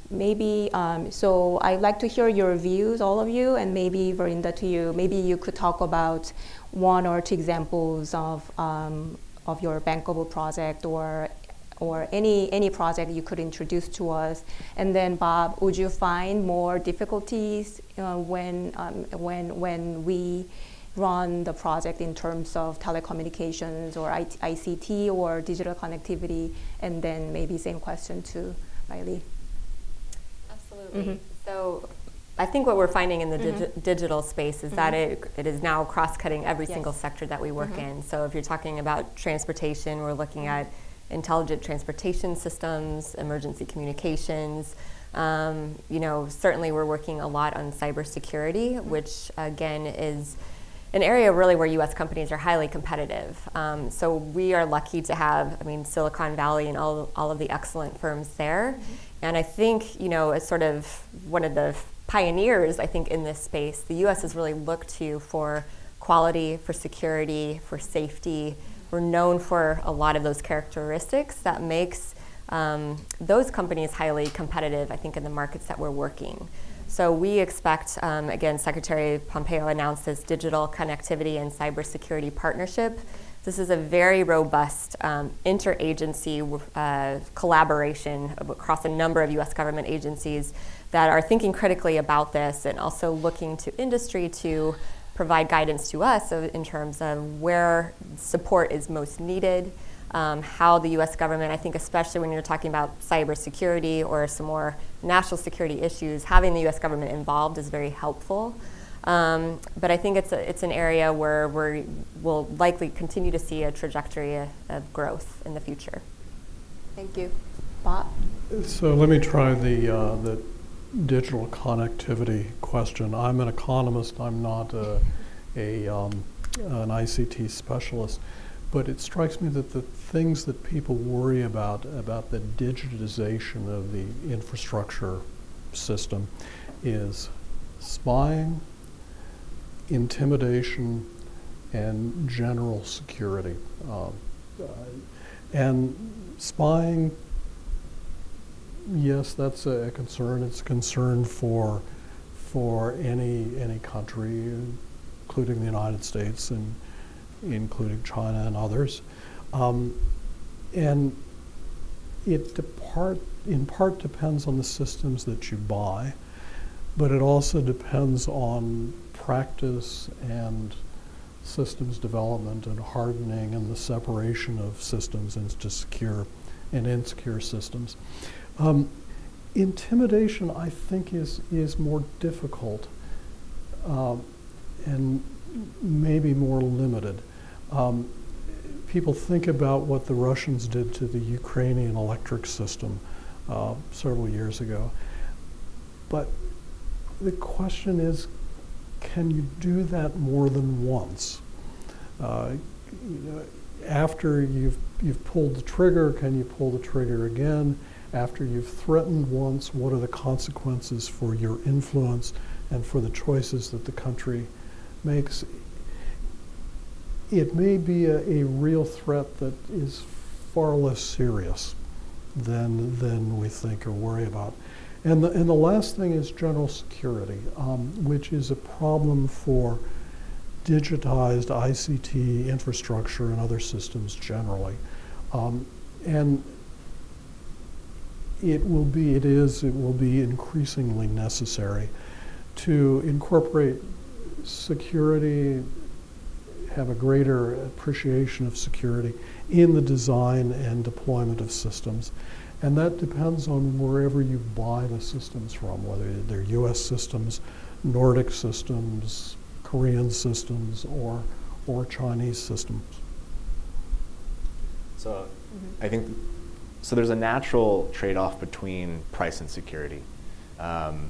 Maybe, um, so I'd like to hear your views, all of you, and maybe Verinda to you, maybe you could talk about one or two examples of, um, of your bankable project or or any any project you could introduce to us. And then, Bob, would you find more difficulties uh, when um, when when we run the project in terms of telecommunications or IT, ICT or digital connectivity? And then maybe same question to Riley. Absolutely. Mm-hmm. So I think what we're finding in the mm-hmm. digital space is mm-hmm. that it, it is now cross cutting every yes. single sector that we work mm-hmm. in. So if you're talking about transportation, we're looking at intelligent transportation systems, emergency communications. Um, you know, certainly we're working a lot on cybersecurity, mm-hmm. which again is an area really where U.S. companies are highly competitive. Um, so we are lucky to have, I mean, Silicon Valley and all, all of the excellent firms there. Mm-hmm. And I think, you know, as sort of one of the pioneers, I think, in this space, the US has really looked to for quality, for security, for safety. We're known for a lot of those characteristics that makes um, those companies highly competitive, I think, in the markets that we're working. So we expect, um, again, Secretary Pompeo announced this digital connectivity and cybersecurity partnership. This is a very robust um, interagency uh, collaboration across a number of US government agencies that are thinking critically about this and also looking to industry to provide guidance to us in terms of where support is most needed, um, how the US government, I think, especially when you're talking about cybersecurity or some more national security issues, having the US government involved is very helpful. Um, but I think it's, a, it's an area where we will likely continue to see a trajectory of, of growth in the future. Thank you. Bob? So let me try the, uh, the digital connectivity question. I'm an economist, I'm not a, a um, an ICT specialist, but it strikes me that the things that people worry about, about the digitization of the infrastructure system, is spying, intimidation, and general security. Uh, and spying yes, that's a concern. It's a concern for for any any country, including the United States and including China and others. Um, and it depart, in part depends on the systems that you buy, but it also depends on practice and systems development and hardening and the separation of systems into secure and insecure systems. Um, intimidation, I think, is, is more difficult uh, and maybe more limited. Um, people think about what the Russians did to the Ukrainian electric system uh, several years ago. But the question is can you do that more than once? Uh, after you've, you've pulled the trigger, can you pull the trigger again? After you've threatened once, what are the consequences for your influence and for the choices that the country makes? It may be a, a real threat that is far less serious than, than we think or worry about. And the, and the last thing is general security, um, which is a problem for digitized ICT infrastructure and other systems generally. Um, and it will be, it is, it will be increasingly necessary to incorporate security, have a greater appreciation of security in the design and deployment of systems. And that depends on wherever you buy the systems from, whether they're US systems, Nordic systems, Korean systems, or, or Chinese systems. So mm-hmm. I think, so there's a natural trade-off between price and security. Um,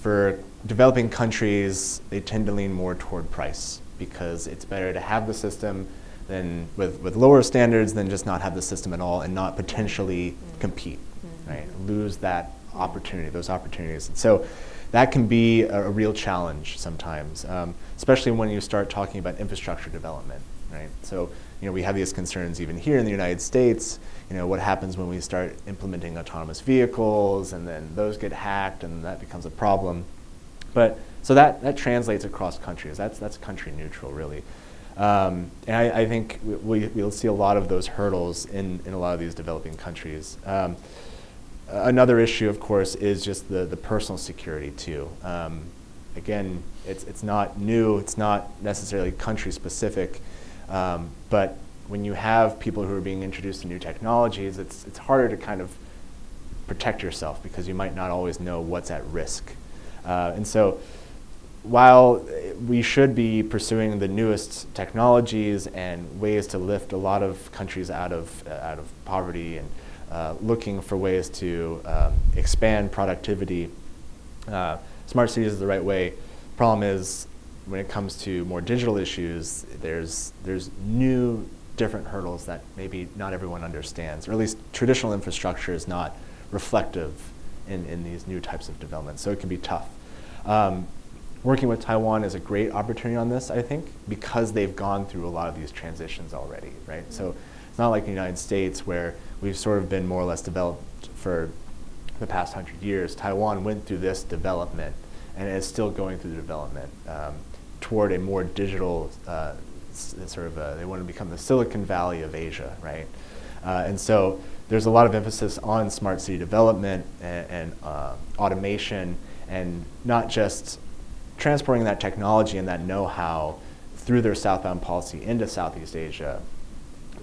for developing countries, they tend to lean more toward price because it's better to have the system than with, with lower standards than just not have the system at all and not potentially mm-hmm. compete, mm-hmm. right? Lose that opportunity, those opportunities. And so that can be a, a real challenge sometimes, um, especially when you start talking about infrastructure development, right? So, you know, we have these concerns even here in the United States. You know, what happens when we start implementing autonomous vehicles and then those get hacked and that becomes a problem. But so that, that translates across countries. That's, that's country neutral, really. Um, and I, I, think we, we'll see a lot of those hurdles in, in a lot of these developing countries. Um, another issue, of course, is just the, the personal security, too. Um, again, it's, it's not new, it's not necessarily country specific, um, but when you have people who are being introduced to new technologies, it's, it's harder to kind of protect yourself because you might not always know what's at risk. Uh, and so while we should be pursuing the newest technologies and ways to lift a lot of countries out of, uh, out of poverty and uh, looking for ways to um, expand productivity, uh, smart cities is the right way. Problem is, when it comes to more digital issues, there's, there's new, different hurdles that maybe not everyone understands, or at least traditional infrastructure is not reflective in, in these new types of developments, so it can be tough. Um, working with Taiwan is a great opportunity on this, I think, because they've gone through a lot of these transitions already, right? So it's not like the United States where we've sort of been more or less developed for the past hundred years. Taiwan went through this development and is still going through the development um, toward a more digital uh, sort of, a, they want to become the Silicon Valley of Asia, right? Uh, and so there's a lot of emphasis on smart city development and, and uh, automation and not just transporting that technology and that know-how through their southbound policy into Southeast Asia,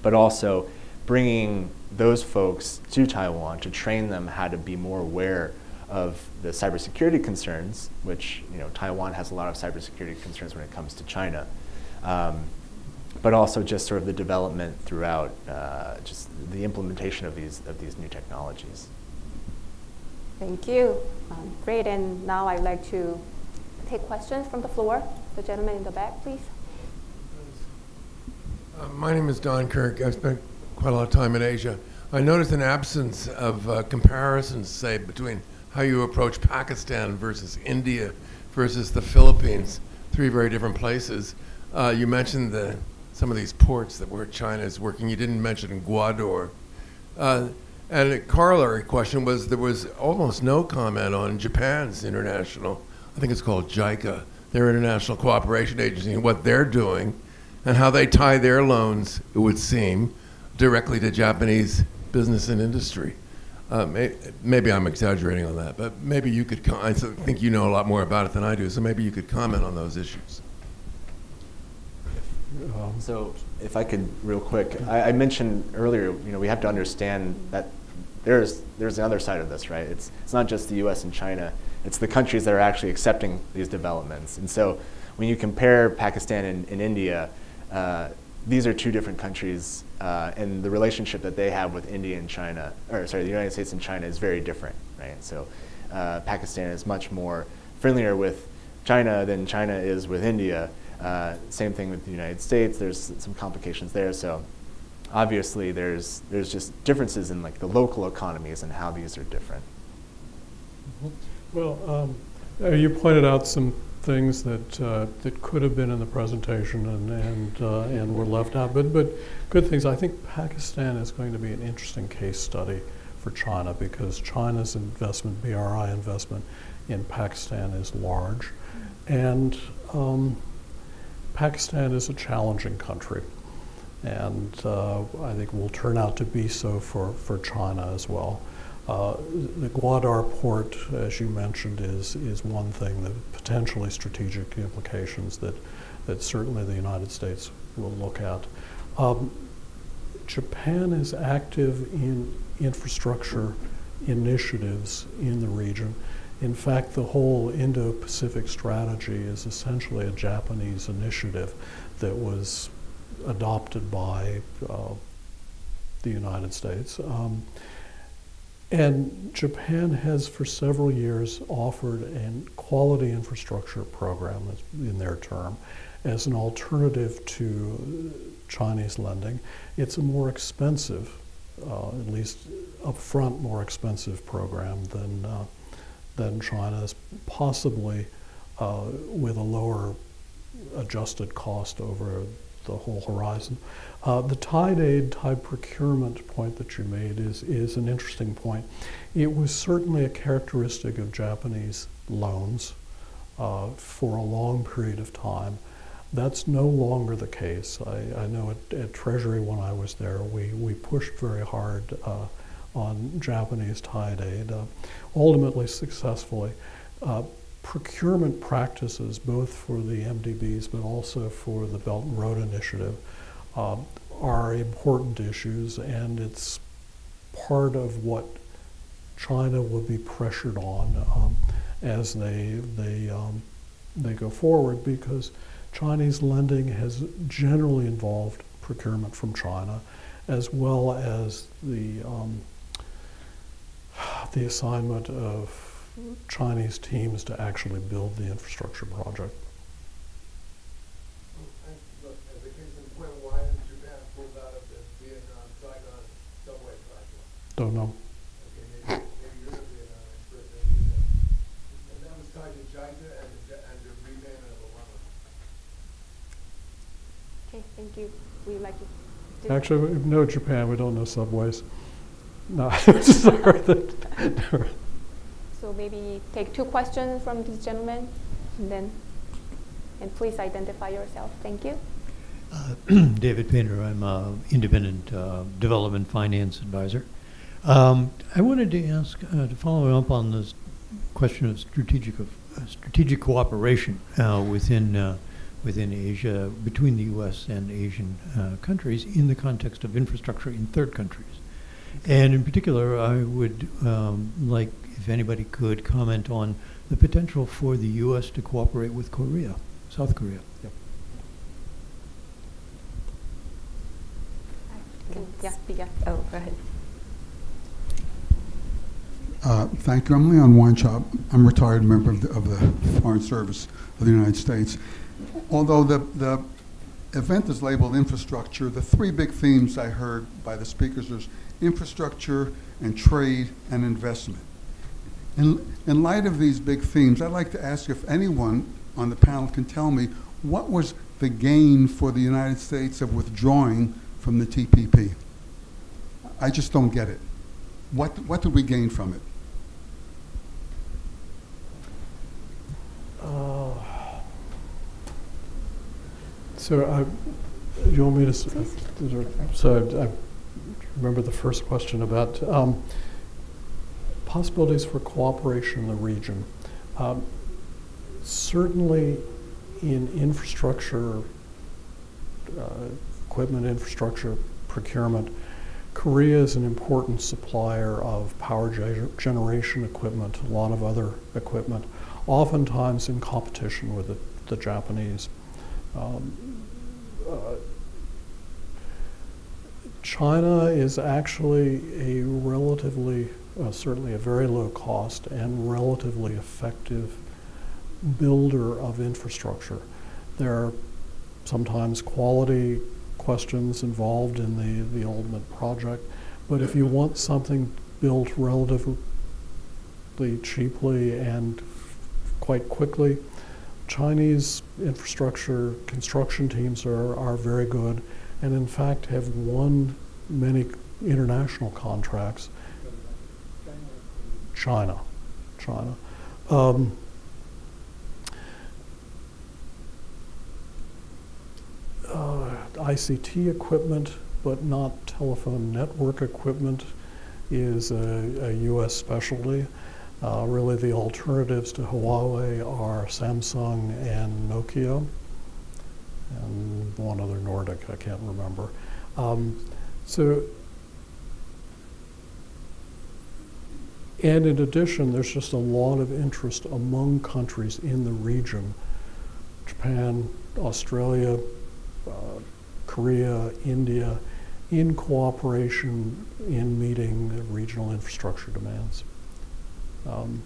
but also bringing those folks to Taiwan to train them how to be more aware of the cybersecurity concerns, which you know Taiwan has a lot of cybersecurity concerns when it comes to China, um, but also just sort of the development throughout, uh, just the implementation of these of these new technologies. Thank you. Um, great, and now I'd like to take questions from the floor. The gentleman in the back, please. Uh, my name is Don Kirk. I've spent quite a lot of time in Asia. I noticed an absence of uh, comparisons, say, between how you approach Pakistan versus India versus the Philippines, three very different places. Uh, you mentioned the, some of these ports that where China is working. You didn't mention Gwadar. Uh, and a corollary question was there was almost no comment on Japan's international I think it's called JICA, their International Cooperation Agency, and what they're doing and how they tie their loans, it would seem, directly to Japanese business and industry. Uh, may, maybe I'm exaggerating on that, but maybe you could. I think you know a lot more about it than I do, so maybe you could comment on those issues. Um, So if I could, real quick, I, I mentioned earlier, you know, we have to understand that there's there's another side of this, right? It's it's not just the U.S. and China; it's the countries that are actually accepting these developments. And so when you compare Pakistan and, and India, uh, these are two different countries, uh, and the relationship that they have with India and China, or sorry, the United States and China is very different, right? So uh, Pakistan is much more friendlier with China than China is with India. Uh, same thing with the United States. There's some complications there. So obviously, there's there's just differences in like the local economies and how these are different. Well, um, uh, you pointed out some things that uh, that could have been in the presentation and and uh, and were left out, but but good things. I think Pakistan is going to be an interesting case study for China because China's investment, BRI investment, in Pakistan is large, and um, Pakistan is a challenging country, and uh, I think will turn out to be so for for China as well. Uh, the Gwadar port, as you mentioned, is is one thing. The potentially strategic implications that that certainly the United States will look at. Um, Japan is active in infrastructure initiatives in the region. In fact, the whole Indo-Pacific strategy is essentially a Japanese initiative that was adopted by uh, the United States. Um, and Japan has, for several years, offered a quality infrastructure program, in their term, as an alternative to Chinese lending. It's a more expensive, uh, at least upfront, more expensive program than uh, than China's, possibly uh, with a lower adjusted cost over the whole horizon. Uh, the tied aid tied procurement point that you made is, is an interesting point. It was certainly a characteristic of Japanese loans uh, for a long period of time. That's no longer the case. I, I know at, at, Treasury when I was there, we, we pushed very hard uh, on Japanese tied aid, uh, ultimately successfully. Uh, procurement practices, both for the MDBs but also for the Belt and Road Initiative, uh, are important issues, and it's part of what China will be pressured on um, as they they um, they go forward because Chinese lending has generally involved procurement from China, as well as the um, the assignment of Chinese teams to actually build the infrastructure project. Don't know. Okay, thank you. Would you like to? Actually, we know Japan. We don't know subways. No, sorry. so maybe take two questions from this gentleman, and then, and please identify yourself. Thank you. Uh, David Painter. I'm an independent uh, development finance advisor. Um, I wanted to ask, uh, to follow up on this question of strategic of uh, strategic cooperation uh, within uh, within Asia between the U.S. and Asian uh, countries in the context of infrastructure in third countries, and in particular, I would um, like if anybody could comment on the potential for the U.S. to cooperate with Korea, South Korea. Yep. Yeah, yeah. Oh, go ahead. Uh, thank you. I'm Leon Weintraub. I'm a retired member of the, of the, Foreign Service of the United States. Although the, the event is labeled infrastructure, the three big themes I heard by the speakers was infrastructure and trade and investment. In, in light of these big themes, I'd like to ask if anyone on the panel can tell me what was the gain for the United States of withdrawing from the TPP? I just don't get it. What, what did we gain from it? Uh, so, I, do you want me to? So, I remember the first question about. Um, possibilities for cooperation in the region. Um, certainly, in infrastructure, uh, equipment infrastructure procurement, Korea is an important supplier of power ge- generation equipment, a lot of other equipment, oftentimes in competition with the, the Japanese. Um, uh, China is actually a relatively, uh, certainly a very low cost and relatively effective builder of infrastructure. There are sometimes quality questions involved in the, the ultimate project, but if you want something built relatively cheaply and quite quickly, Chinese infrastructure construction teams are, are very good and in fact have won many international contracts. China, China. Um, uh, ICT equipment, but not telephone network equipment, is a, a U.S. specialty. Uh, really, the alternatives to Huawei are Samsung and Nokia, and one other Nordic, I can't remember. Um, so, and in addition, there's just a lot of interest among countries in the region Japan, Australia, uh, Korea, India, in cooperation in meeting the regional infrastructure demands. Um,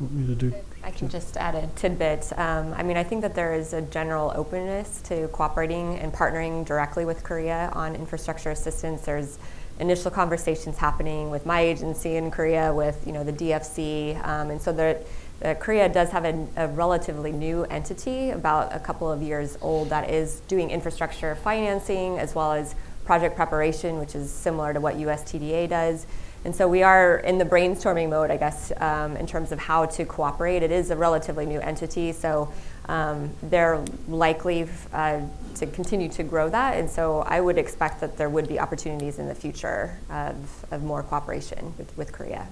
want me to do? I can just add a tidbit. Um, I mean, I think that there is a general openness to cooperating and partnering directly with Korea on infrastructure assistance. There's initial conversations happening with my agency in Korea, with you know the DFC, um, and so there uh, Korea does have a, a, relatively new entity, about a couple of years old, that is doing infrastructure financing as well as project preparation, which is similar to what USTDA does. And so we are in the brainstorming mode, I guess, um, in terms of how to cooperate. It is a relatively new entity, so um, they're likely uh, to continue to grow that. And so I would expect that there would be opportunities in the future of, of more cooperation with, with Korea.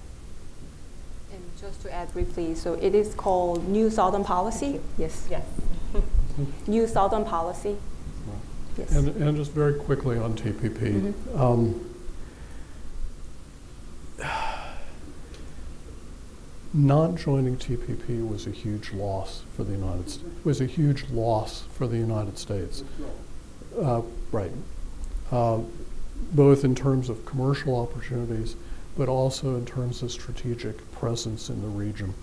And just to add briefly, so it is called New Southern Policy. Yes. Yes. New Southern Policy. Yes. And, and just very quickly on TPP. Mm-hmm. Um, not joining TPP was a huge loss for the United States. Was a huge loss for the United States. Uh, right. Uh, both in terms of commercial opportunities, but also in terms of strategic presence in the region.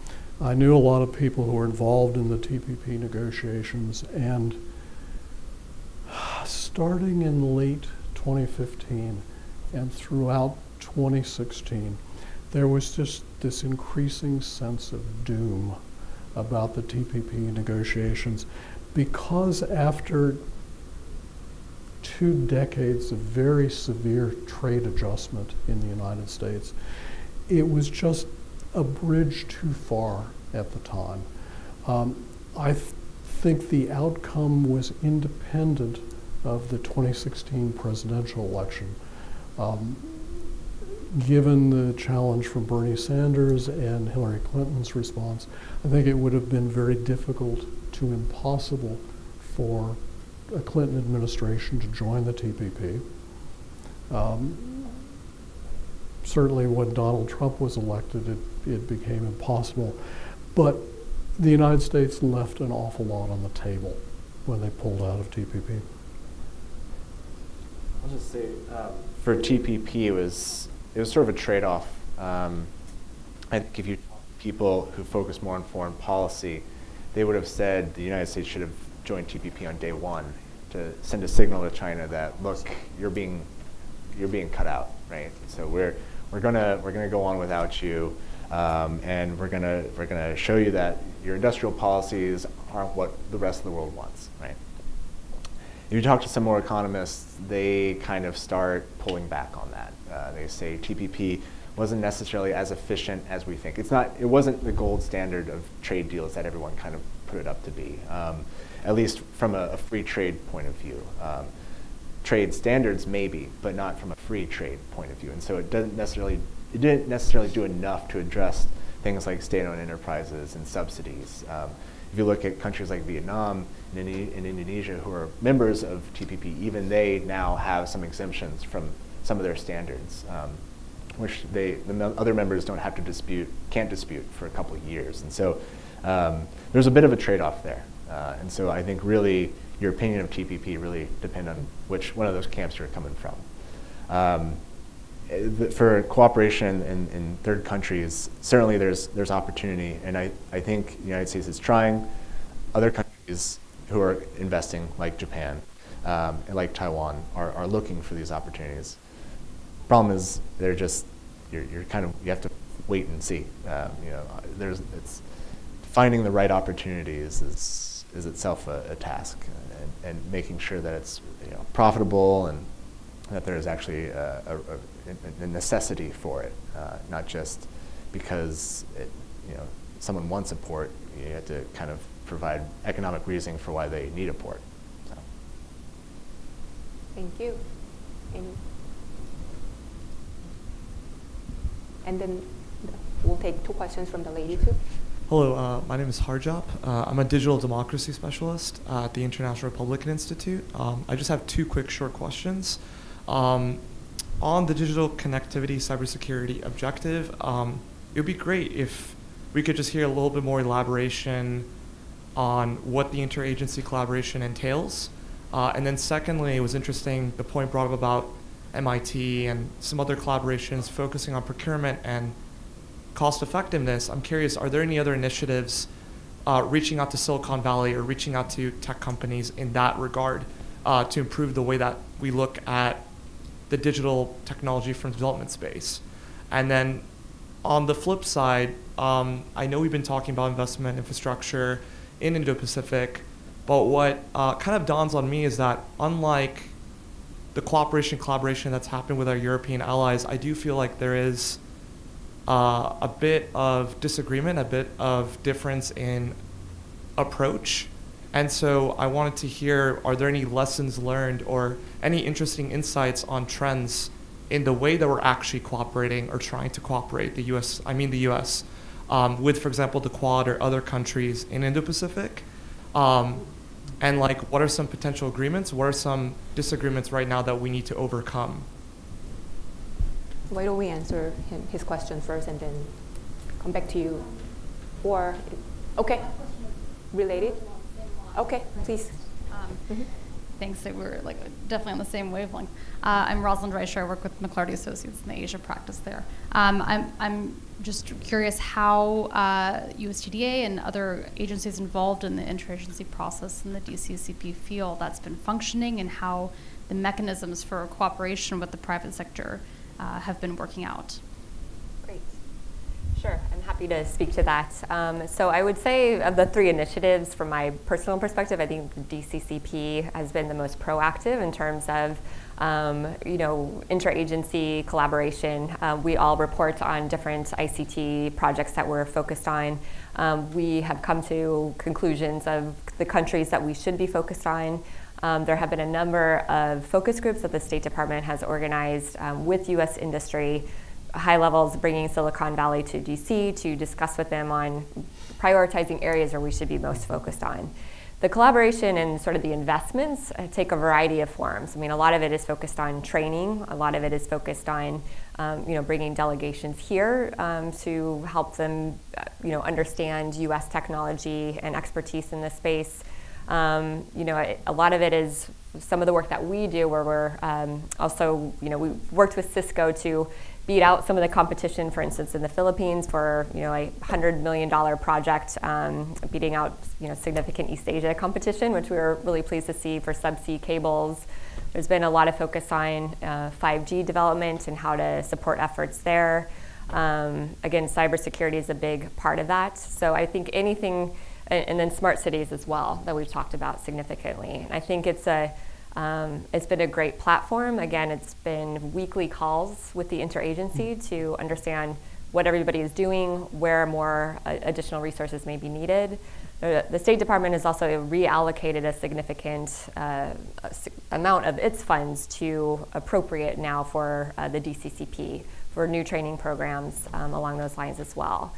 I knew a lot of people who were involved in the TPP negotiations, and starting in late 2015 and throughout 2016, there was just this increasing sense of doom about the TPP negotiations because after two decades of very severe trade adjustment in the United States, it was just a bridge too far at the time. Um, I th- think the outcome was independent of the 2016 presidential election. Um, given the challenge from Bernie Sanders and Hillary Clinton's response, I think it would have been very difficult to impossible for a Clinton administration to join the TPP. Um, certainly, when Donald Trump was elected, it, it became impossible. But the United States left an awful lot on the table when they pulled out of TPP. I'll just say um, for TPP, it was it was sort of a trade-off. Um, I think if you people who focus more on foreign policy, they would have said the United States should have joined TPP on day one to send a signal to China that look, you're being you're being cut out, right? So we're we're gonna we're gonna go on without you, um, and we're gonna we're gonna show you that your industrial policies aren't what the rest of the world wants, right? If you talk to some more economists, they kind of start pulling back on that. Uh, they say TPP wasn't necessarily as efficient as we think. It's not. It wasn't the gold standard of trade deals that everyone kind of put it up to be. Um, at least from a, a, free trade point of view. Um, trade standards maybe, but not from a free trade point of view. And so it doesn't necessarily it didn't necessarily do enough to address things like state-owned enterprises and subsidies. Um, if you look at countries like Vietnam and, in Indonesia who are members of TPP, even they now have some exemptions from some of their standards, um, which they, the other members don't have to dispute, can't dispute for a couple of years. And so um, there's a bit of a trade-off there. Uh, and so I think really your opinion of TPP really depend on which one of those camps you're coming from. Um, for cooperation in, in, third countries, certainly there's, there's opportunity, and I, I think the United States is trying. Other countries who are investing, like Japan um, and like Taiwan, are, are looking for these opportunities. Problem is, they're just, you're, you're kind of, you have to wait and see. Um, you know, there's, it's, finding the right opportunities is, is itself a, a task, and, and making sure that it's you know, profitable and that there is actually a, a, a necessity for it, uh, not just because it, you know, someone wants a port. You have to kind of provide economic reasoning for why they need a port. So. Thank you. And then we'll take two questions from the lady too. Hello, uh, my name is Harjap. Uh, I'm a digital democracy specialist uh, at the International Republican Institute. Um, I just have two quick short questions. Um, on the digital connectivity cybersecurity objective, um, it would be great if we could just hear a little bit more elaboration on what the interagency collaboration entails. Uh, and then secondly, it was interesting the point brought up about MIT and some other collaborations focusing on procurement and cost effectiveness. I'm curious, are there any other initiatives uh, reaching out to Silicon Valley or reaching out to tech companies in that regard uh, to improve the way that we look at the digital technology from development space. And then on the flip side, um, I know we've been talking about investment infrastructure in Indo-Pacific, but what uh, kind of dawns on me is that unlike the cooperation collaboration that's happened with our European allies, I do feel like there is uh, a bit of disagreement, a bit of difference in approach and so I wanted to hear are there any lessons learned or any interesting insights on trends in the way that we're actually cooperating or trying to cooperate, the US, I mean the US, um, with, for example, the Quad or other countries in Indo Pacific? Um, and like, what are some potential agreements? What are some disagreements right now that we need to overcome? Why don't we answer him, his question first and then come back to you? Or, okay, related? Okay, please. Um, mm-hmm. Thanks. So we're like definitely on the same wavelength. Uh, I'm Rosalind Reicher. I work with McLarty Associates in the Asia practice there. Um, I'm, I'm just curious how uh, and other agencies involved in the interagency process in the DCCP feel that's been functioning and how the mechanisms for cooperation with the private sector uh, have been working out. Sure, I'm happy to speak to that. Um, so I would say of the three initiatives, from my personal perspective, I think the DCCP has been the most proactive in terms of um, you know, interagency collaboration. Uh, we all report on different ICT projects that we're focused on. Um, we have come to conclusions of the countries that we should be focused on. Um, there have been a number of focus groups that the State Department has organized um, with U.S. industry high levels bringing Silicon Valley to DC to discuss with them on prioritizing areas where we should be most focused on. The collaboration and sort of the investments uh, take a variety of forms. I mean, a lot of it is focused on training. A lot of it is focused on, um, you know, bringing delegations here um, to help them, uh, you know, understand U.S. technology and expertise in this space. Um, you know, a, lot of it is some of the work that we do, where we're um, also, you know, we worked with Cisco to beat out some of the competition, for instance, in the Philippines for you know a hundred million dollar project, um, beating out you know significant East Asia competition, which we were really pleased to see for subsea cables. There's been a lot of focus on uh, 5G development and how to support efforts there. Um, again, cybersecurity is a big part of that. So I think anything, and, and then smart cities as well that we've talked about significantly. And I think it's a um, it's been a great platform. Again, it's been weekly calls with the interagency to understand what everybody is doing, where more uh, additional resources may be needed. Uh, the State Department has also reallocated a significant uh, amount of its funds to appropriate now for uh, the DCCP for new training programs um, along those lines as well.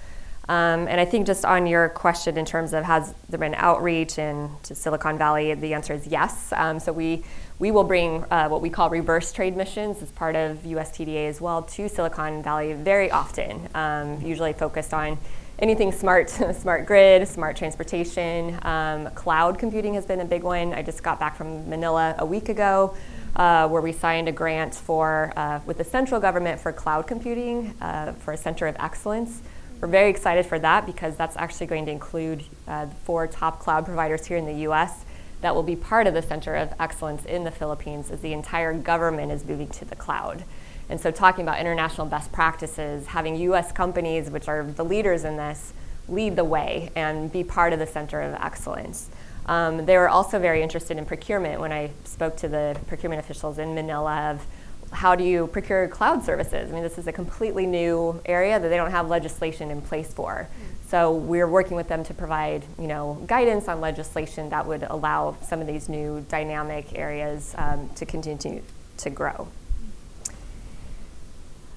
Um, and I think just on your question in terms of has there been outreach in to Silicon Valley, the answer is yes. Um, so we we will bring uh, what we call reverse trade missions as part of USTDA as well to Silicon Valley very often, um, usually focused on anything smart, smart grid, smart transportation. Um, cloud computing has been a big one. I just got back from Manila a week ago. Uh, where we signed a grant for uh, with the central government for cloud computing uh, for a center of excellence. We're very excited for that because that's actually going to include uh, four top cloud providers here in the U.S. that will be part of the center of excellence in the Philippines as the entire government is moving to the cloud. And so, talking about international best practices, having US companies, which are the leaders in this, lead the way and be part of the center of excellence. Um, they were also very interested in procurement when I spoke to the procurement officials in Manila of how do you procure cloud services? I mean, this is a completely new area that they don't have legislation in place for. So we're working with them to provide, you know, guidance on legislation that would allow some of these new dynamic areas um, to continue to grow.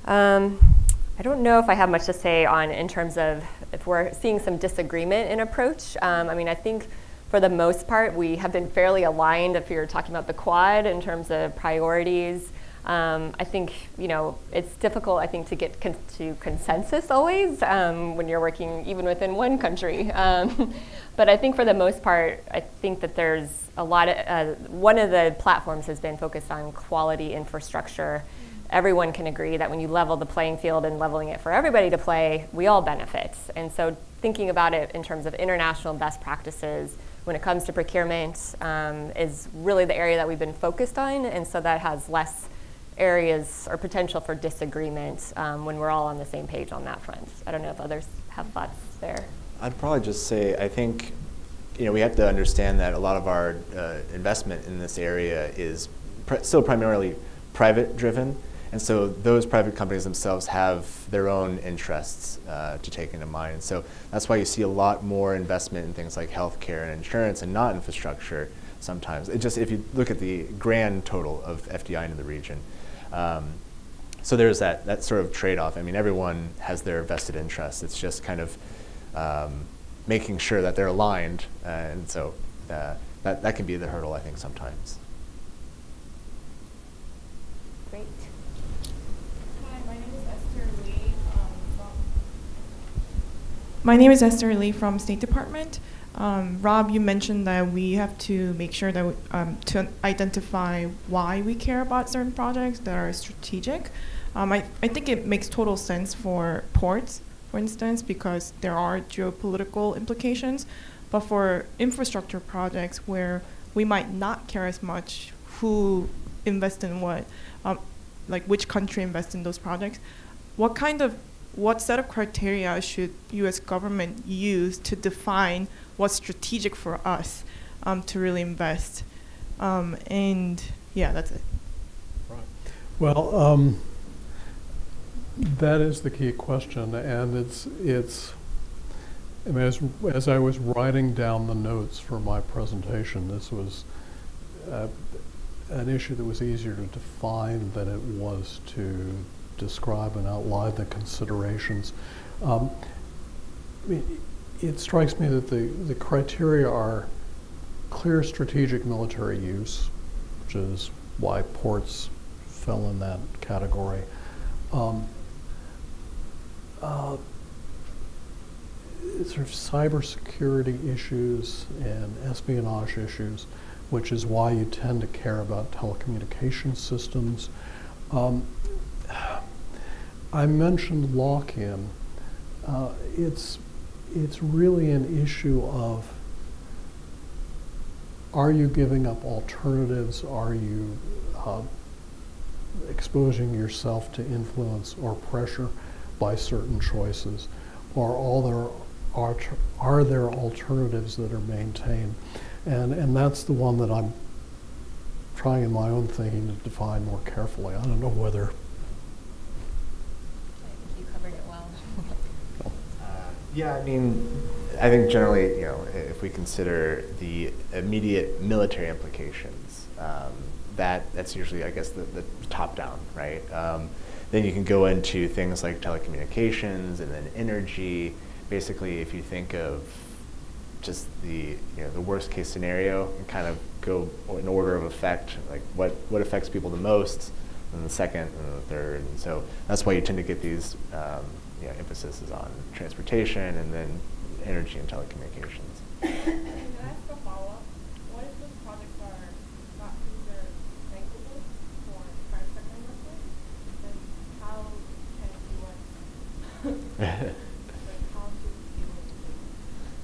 Um, I don't know if I have much to say on in terms of if we're seeing some disagreement in approach. Um, I mean, I think for the most part we have been fairly aligned. If you're talking about the Quad in terms of priorities, um, I think you know it's difficult. I think to get con- to consensus always um, when you're working even within one country. Um, but I think for the most part, I think that there's a lot of uh, one of the platforms has been focused on quality infrastructure everyone can agree that when you level the playing field and leveling it for everybody to play, we all benefit. And so thinking about it in terms of international best practices when it comes to procurement um, is really the area that we've been focused on. And so that has less areas or potential for disagreement um, when we're all on the same page on that front. I don't know if others have thoughts there. I'd probably just say I think you know we have to understand that a lot of our uh, investment in this area is pr- still primarily private driven and so those private companies themselves have their own interests uh, to take into mind. So that's why you see a lot more investment in things like healthcare and insurance and not infrastructure sometimes. It just, if you look at the grand total of FDI in the region. Um, so there's that, that sort of trade-off. I mean, everyone has their vested interests. It's just kind of um, making sure that they're aligned. Uh, and so uh, that, that can be the hurdle, I think, sometimes. Great. Hi, my name is Esther Lee from State Department. Um, Rob, you mentioned that we have to make sure that we, um, to identify why we care about certain projects that are strategic. Um, I, I think it makes total sense for ports, for instance, because there are geopolitical implications. But for infrastructure projects where we might not care as much who invests in what, um, like which country invests in those projects, what kind of what set of criteria should U.S. government use to define what's strategic for us um, to really invest? Um, and yeah, that's it. Right. Well, um, that is the key question, and it's it's. I mean, as, as I was writing down the notes for my presentation, this was uh, an issue that was easier to define than it was to describe and outline the considerations. Um, it strikes me that the, the criteria are clear strategic military use, which is why ports fell in that category. Um, uh, sort of cybersecurity issues and espionage issues, which is why you tend to care about telecommunication systems. Um, I mentioned lock-in. Uh, it's it's really an issue of are you giving up alternatives? Are you uh, exposing yourself to influence or pressure by certain choices? Or all there are, are there alternatives that are maintained? And, and that's the one that I'm trying in my own thinking to define more carefully. I don't know whether Yeah, I mean, I think generally, you know, if we consider the immediate military implications, um, that that's usually, I guess, the, the top down, right? Um, then you can go into things like telecommunications and then energy. Basically, if you think of just the you know the worst case scenario and kind of go in order of effect, like what what affects people the most, and the second and the third, and so that's why you tend to get these um, you know, emphasis is on transportation and then energy and telecommunications. Can I ask a follow-up? What if those projects are not considered bankable for private sector investors? Then how can you, like, how to deal with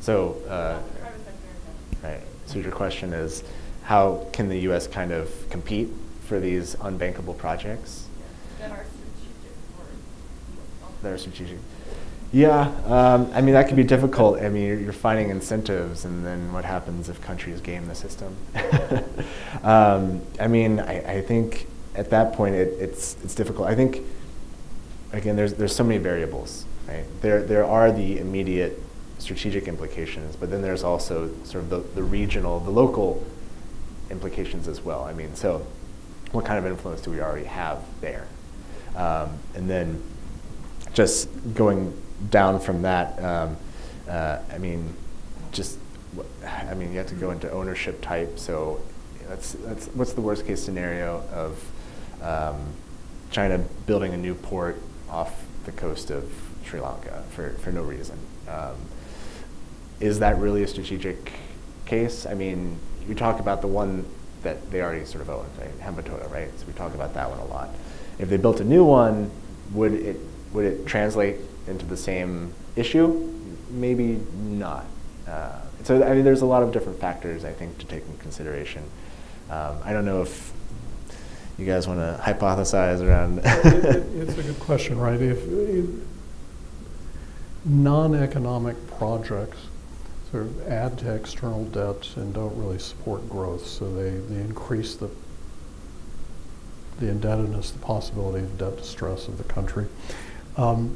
So. Uh, private sector investors? Right. So your question is, how can the U.S. kind of compete for these unbankable projects That are strategic for that are strategic? Yeah, um, I mean that can be difficult. I mean you're, you're finding incentives, and then what happens if countries game the system? um, I mean, I, I think at that point it, it's it's difficult. I think again, there's there's so many variables, right? There there are the immediate strategic implications, but then there's also sort of the, the regional, the local implications as well. I mean, so what kind of influence do we already have there? Um, and then just going down from that, um, uh, I mean, just, I mean, you have to go into ownership type. So that's, that's what's the worst case scenario of um, China building a new port off the coast of Sri Lanka for, for no reason? Um, is that really a strategic case? I mean, you talk about the one that they already sort of own, right? Hambantota, right? So we talk about that one a lot. If they built a new one, would it would it translate into the same issue? Maybe not. Uh, so I mean, there's a lot of different factors I think to take in consideration. Um, I don't know if you guys want to hypothesize around. it, it, it's a good question, right? If, if non-economic projects sort of add to external debt and don't really support growth, so they, they increase the the indebtedness, the possibility of debt distress of the country. Um,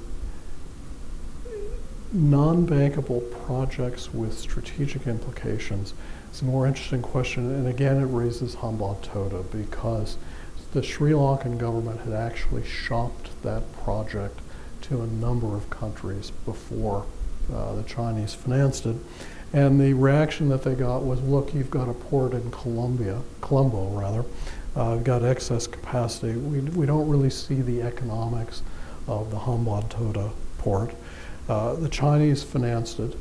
non-bankable projects with strategic implications is a more interesting question, and again, it raises Hambantota because the Sri Lankan government had actually shopped that project to a number of countries before uh, the Chinese financed it. And the reaction that they got was, look, you've got a port in Colombia, Colombo rather, uh, got excess capacity. We, we don't really see the economics of the Hambantota port. Uh, the Chinese financed it.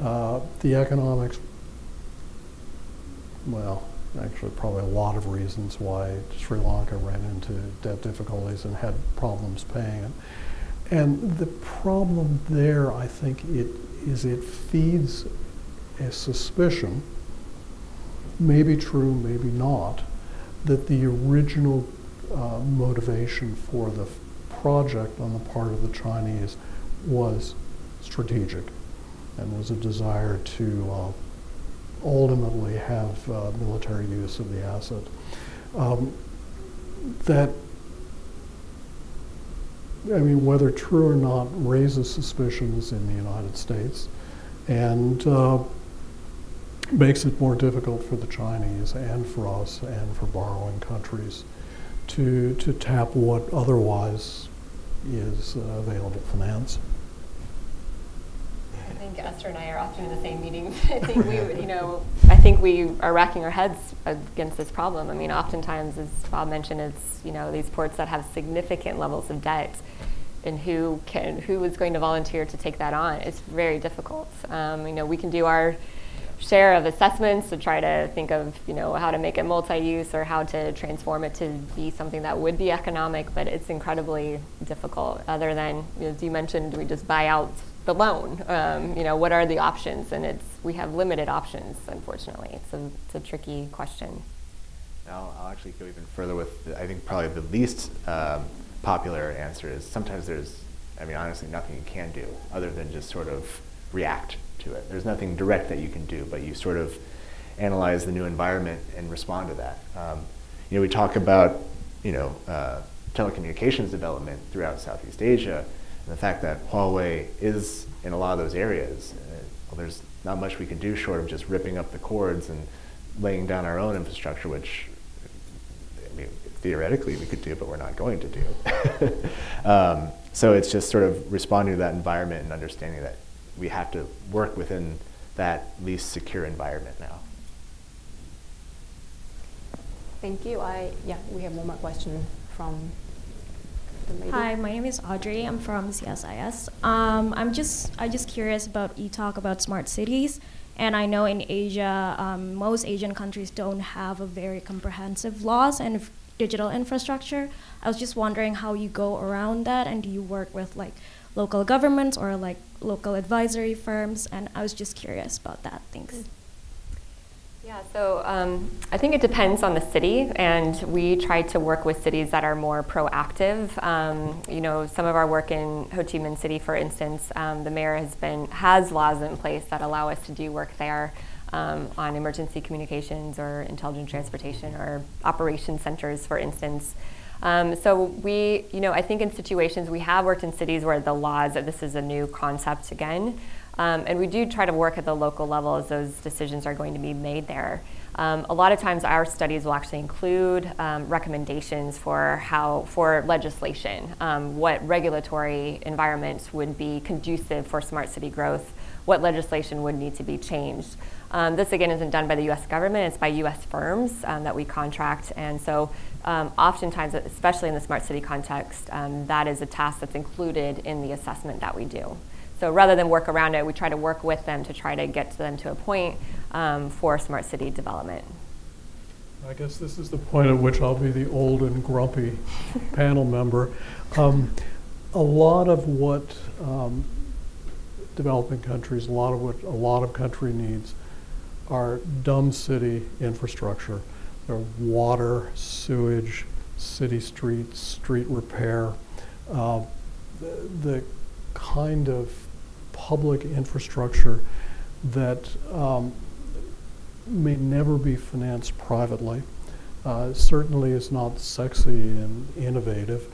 Uh, the economics, well, actually probably a lot of reasons why Sri Lanka ran into debt difficulties and had problems paying it. And the problem there, I think, it is it feeds a suspicion, maybe true, maybe not, that the original uh, motivation for the project on the part of the Chinese was strategic and was a desire to uh, ultimately have uh, military use of the asset. Um, that, I mean, whether true or not, raises suspicions in the United States and uh, makes it more difficult for the Chinese and for us and for borrowing countries to, to tap what otherwise is uh, available finance. I think Esther and I are often in the same meetings. I think we, you know, I think we are racking our heads against this problem. I mean, oftentimes, as Bob mentioned, it's you know these ports that have significant levels of debt, and who can, who is going to volunteer to take that on? It's very difficult. Um, you know, we can do our share of assessments to try to think of you know how to make it multi-use or how to transform it to be something that would be economic but it's incredibly difficult other than as you mentioned we just buy out the loan. Um, you know what are the options? And it's we have limited options unfortunately. It's a, it's a tricky question. I'll, I'll actually go even further with the, I think probably the least um, popular answer is sometimes there's I mean honestly nothing you can do other than just sort of react to it. There's nothing direct that you can do, but you sort of analyze the new environment and respond to that. Um, you know, we talk about you know uh, telecommunications development throughout Southeast Asia, and the fact that Huawei is in a lot of those areas. Uh, well, there's not much we can do short of just ripping up the cords and laying down our own infrastructure, which I mean, theoretically we could do, but we're not going to do. um, so it's just sort of responding to that environment and understanding that we have to work within that least secure environment now. Thank you. I yeah, we have one more question from the. Hi, my name is Audrey. I'm from CSIS. Um, I'm just I just curious about you talk about smart cities, and I know in Asia, um, most Asian countries don't have a very comprehensive laws and f- digital infrastructure. I was just wondering how you go around that, and do you work with like local governments or like local advisory firms? And I was just curious about that. Thanks. Yeah, so um, I think it depends on the city, and we try to work with cities that are more proactive. Um, you know, some of our work in Ho Chi Minh City, for instance, um, the mayor has been has laws in place that allow us to do work there um, on emergency communications or intelligent transportation or operation centers, for instance. Um, so we, you know, I think in situations we have worked in cities where the laws, this is a new concept again. Um, and we do try to work at the local level as those decisions are going to be made there. Um, a lot of times our studies will actually include um, recommendations for how, for legislation, um, what regulatory environments would be conducive for smart city growth, what legislation would need to be changed. Um, this again isn't done by the US government, it's by US firms um, that we contract. And so oftentimes, especially in the smart city context, that is a task that's included in the assessment that we do. So rather than work around it, we try to work with them to try to get to them to a point um, for smart city development. I guess this is the point at which I'll be the old and grumpy panel member. Um, a lot of what um, developing countries, a lot of what a lot of country needs are dumb city infrastructure. Water, sewage, city streets, street repair. Uh, the, the kind of public infrastructure that um, may never be financed privately. Uh, certainly is not sexy and innovative,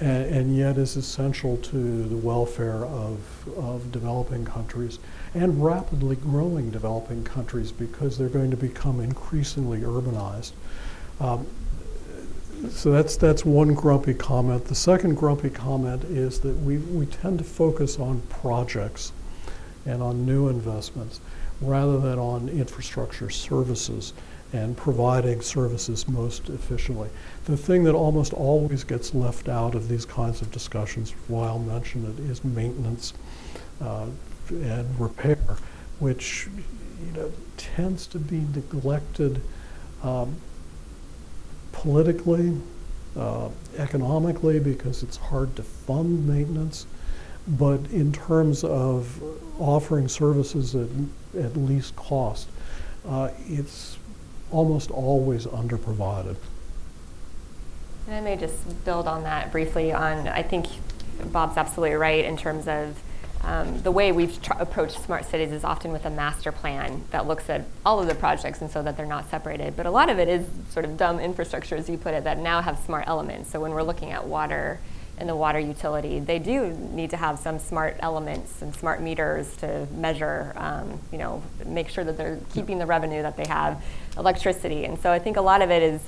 and, and, yet is essential to the welfare of, of developing countries and rapidly growing developing countries because they're going to become increasingly urbanized. Um, so that's that's one grumpy comment. The second grumpy comment is that we, we tend to focus on projects and on new investments rather than on infrastructure services and providing services most efficiently. The thing that almost always gets left out of these kinds of discussions, while mentioned it, is maintenance uh, and repair, which you know tends to be neglected um, politically, uh, economically, because it's hard to fund maintenance. But in terms of offering services at, at least cost, uh, it's almost always underprovided. And I may just build on that briefly. On I think Bob's absolutely right in terms of um, the way we've approached smart cities is often with a master plan that looks at all of the projects and so that they're not separated. But a lot of it is sort of dumb infrastructure, as you put it, that now have smart elements. So when we're looking at water and the water utility, they do need to have some smart elements and smart meters to measure, um, you know, make sure that they're keeping the revenue that they have, electricity. And so I think a lot of it is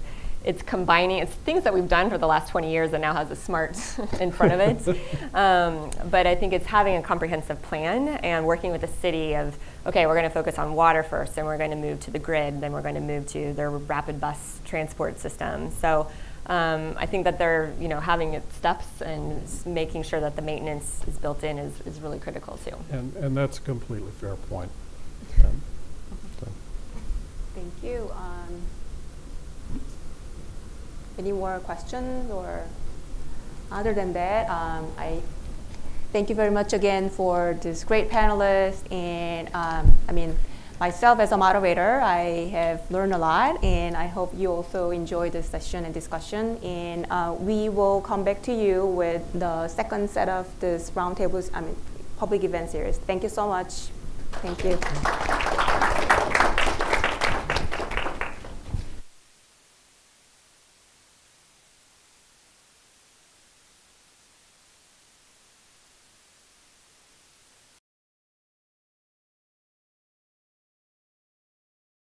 it's combining it's things that we've done for the last 20 years that now has a smart in front of it um, but i think it's having a comprehensive plan and working with the city of okay we're going to focus on water first then we're going to move to the grid then we're going to move to their rapid bus transport system so um, I think that they're you know having it steps and making sure that the maintenance is built in is, is really critical too. And, and that's a completely fair point. Um, so. Thank you. Um, any more questions or other than that, um, I thank you very much again for this great panelist. And um, I mean, myself as a moderator, I have learned a lot, and I hope you also enjoy this session and discussion. And uh, we will come back to you with the second set of this roundtables, I mean, public event series. Thank you so much. Thank you.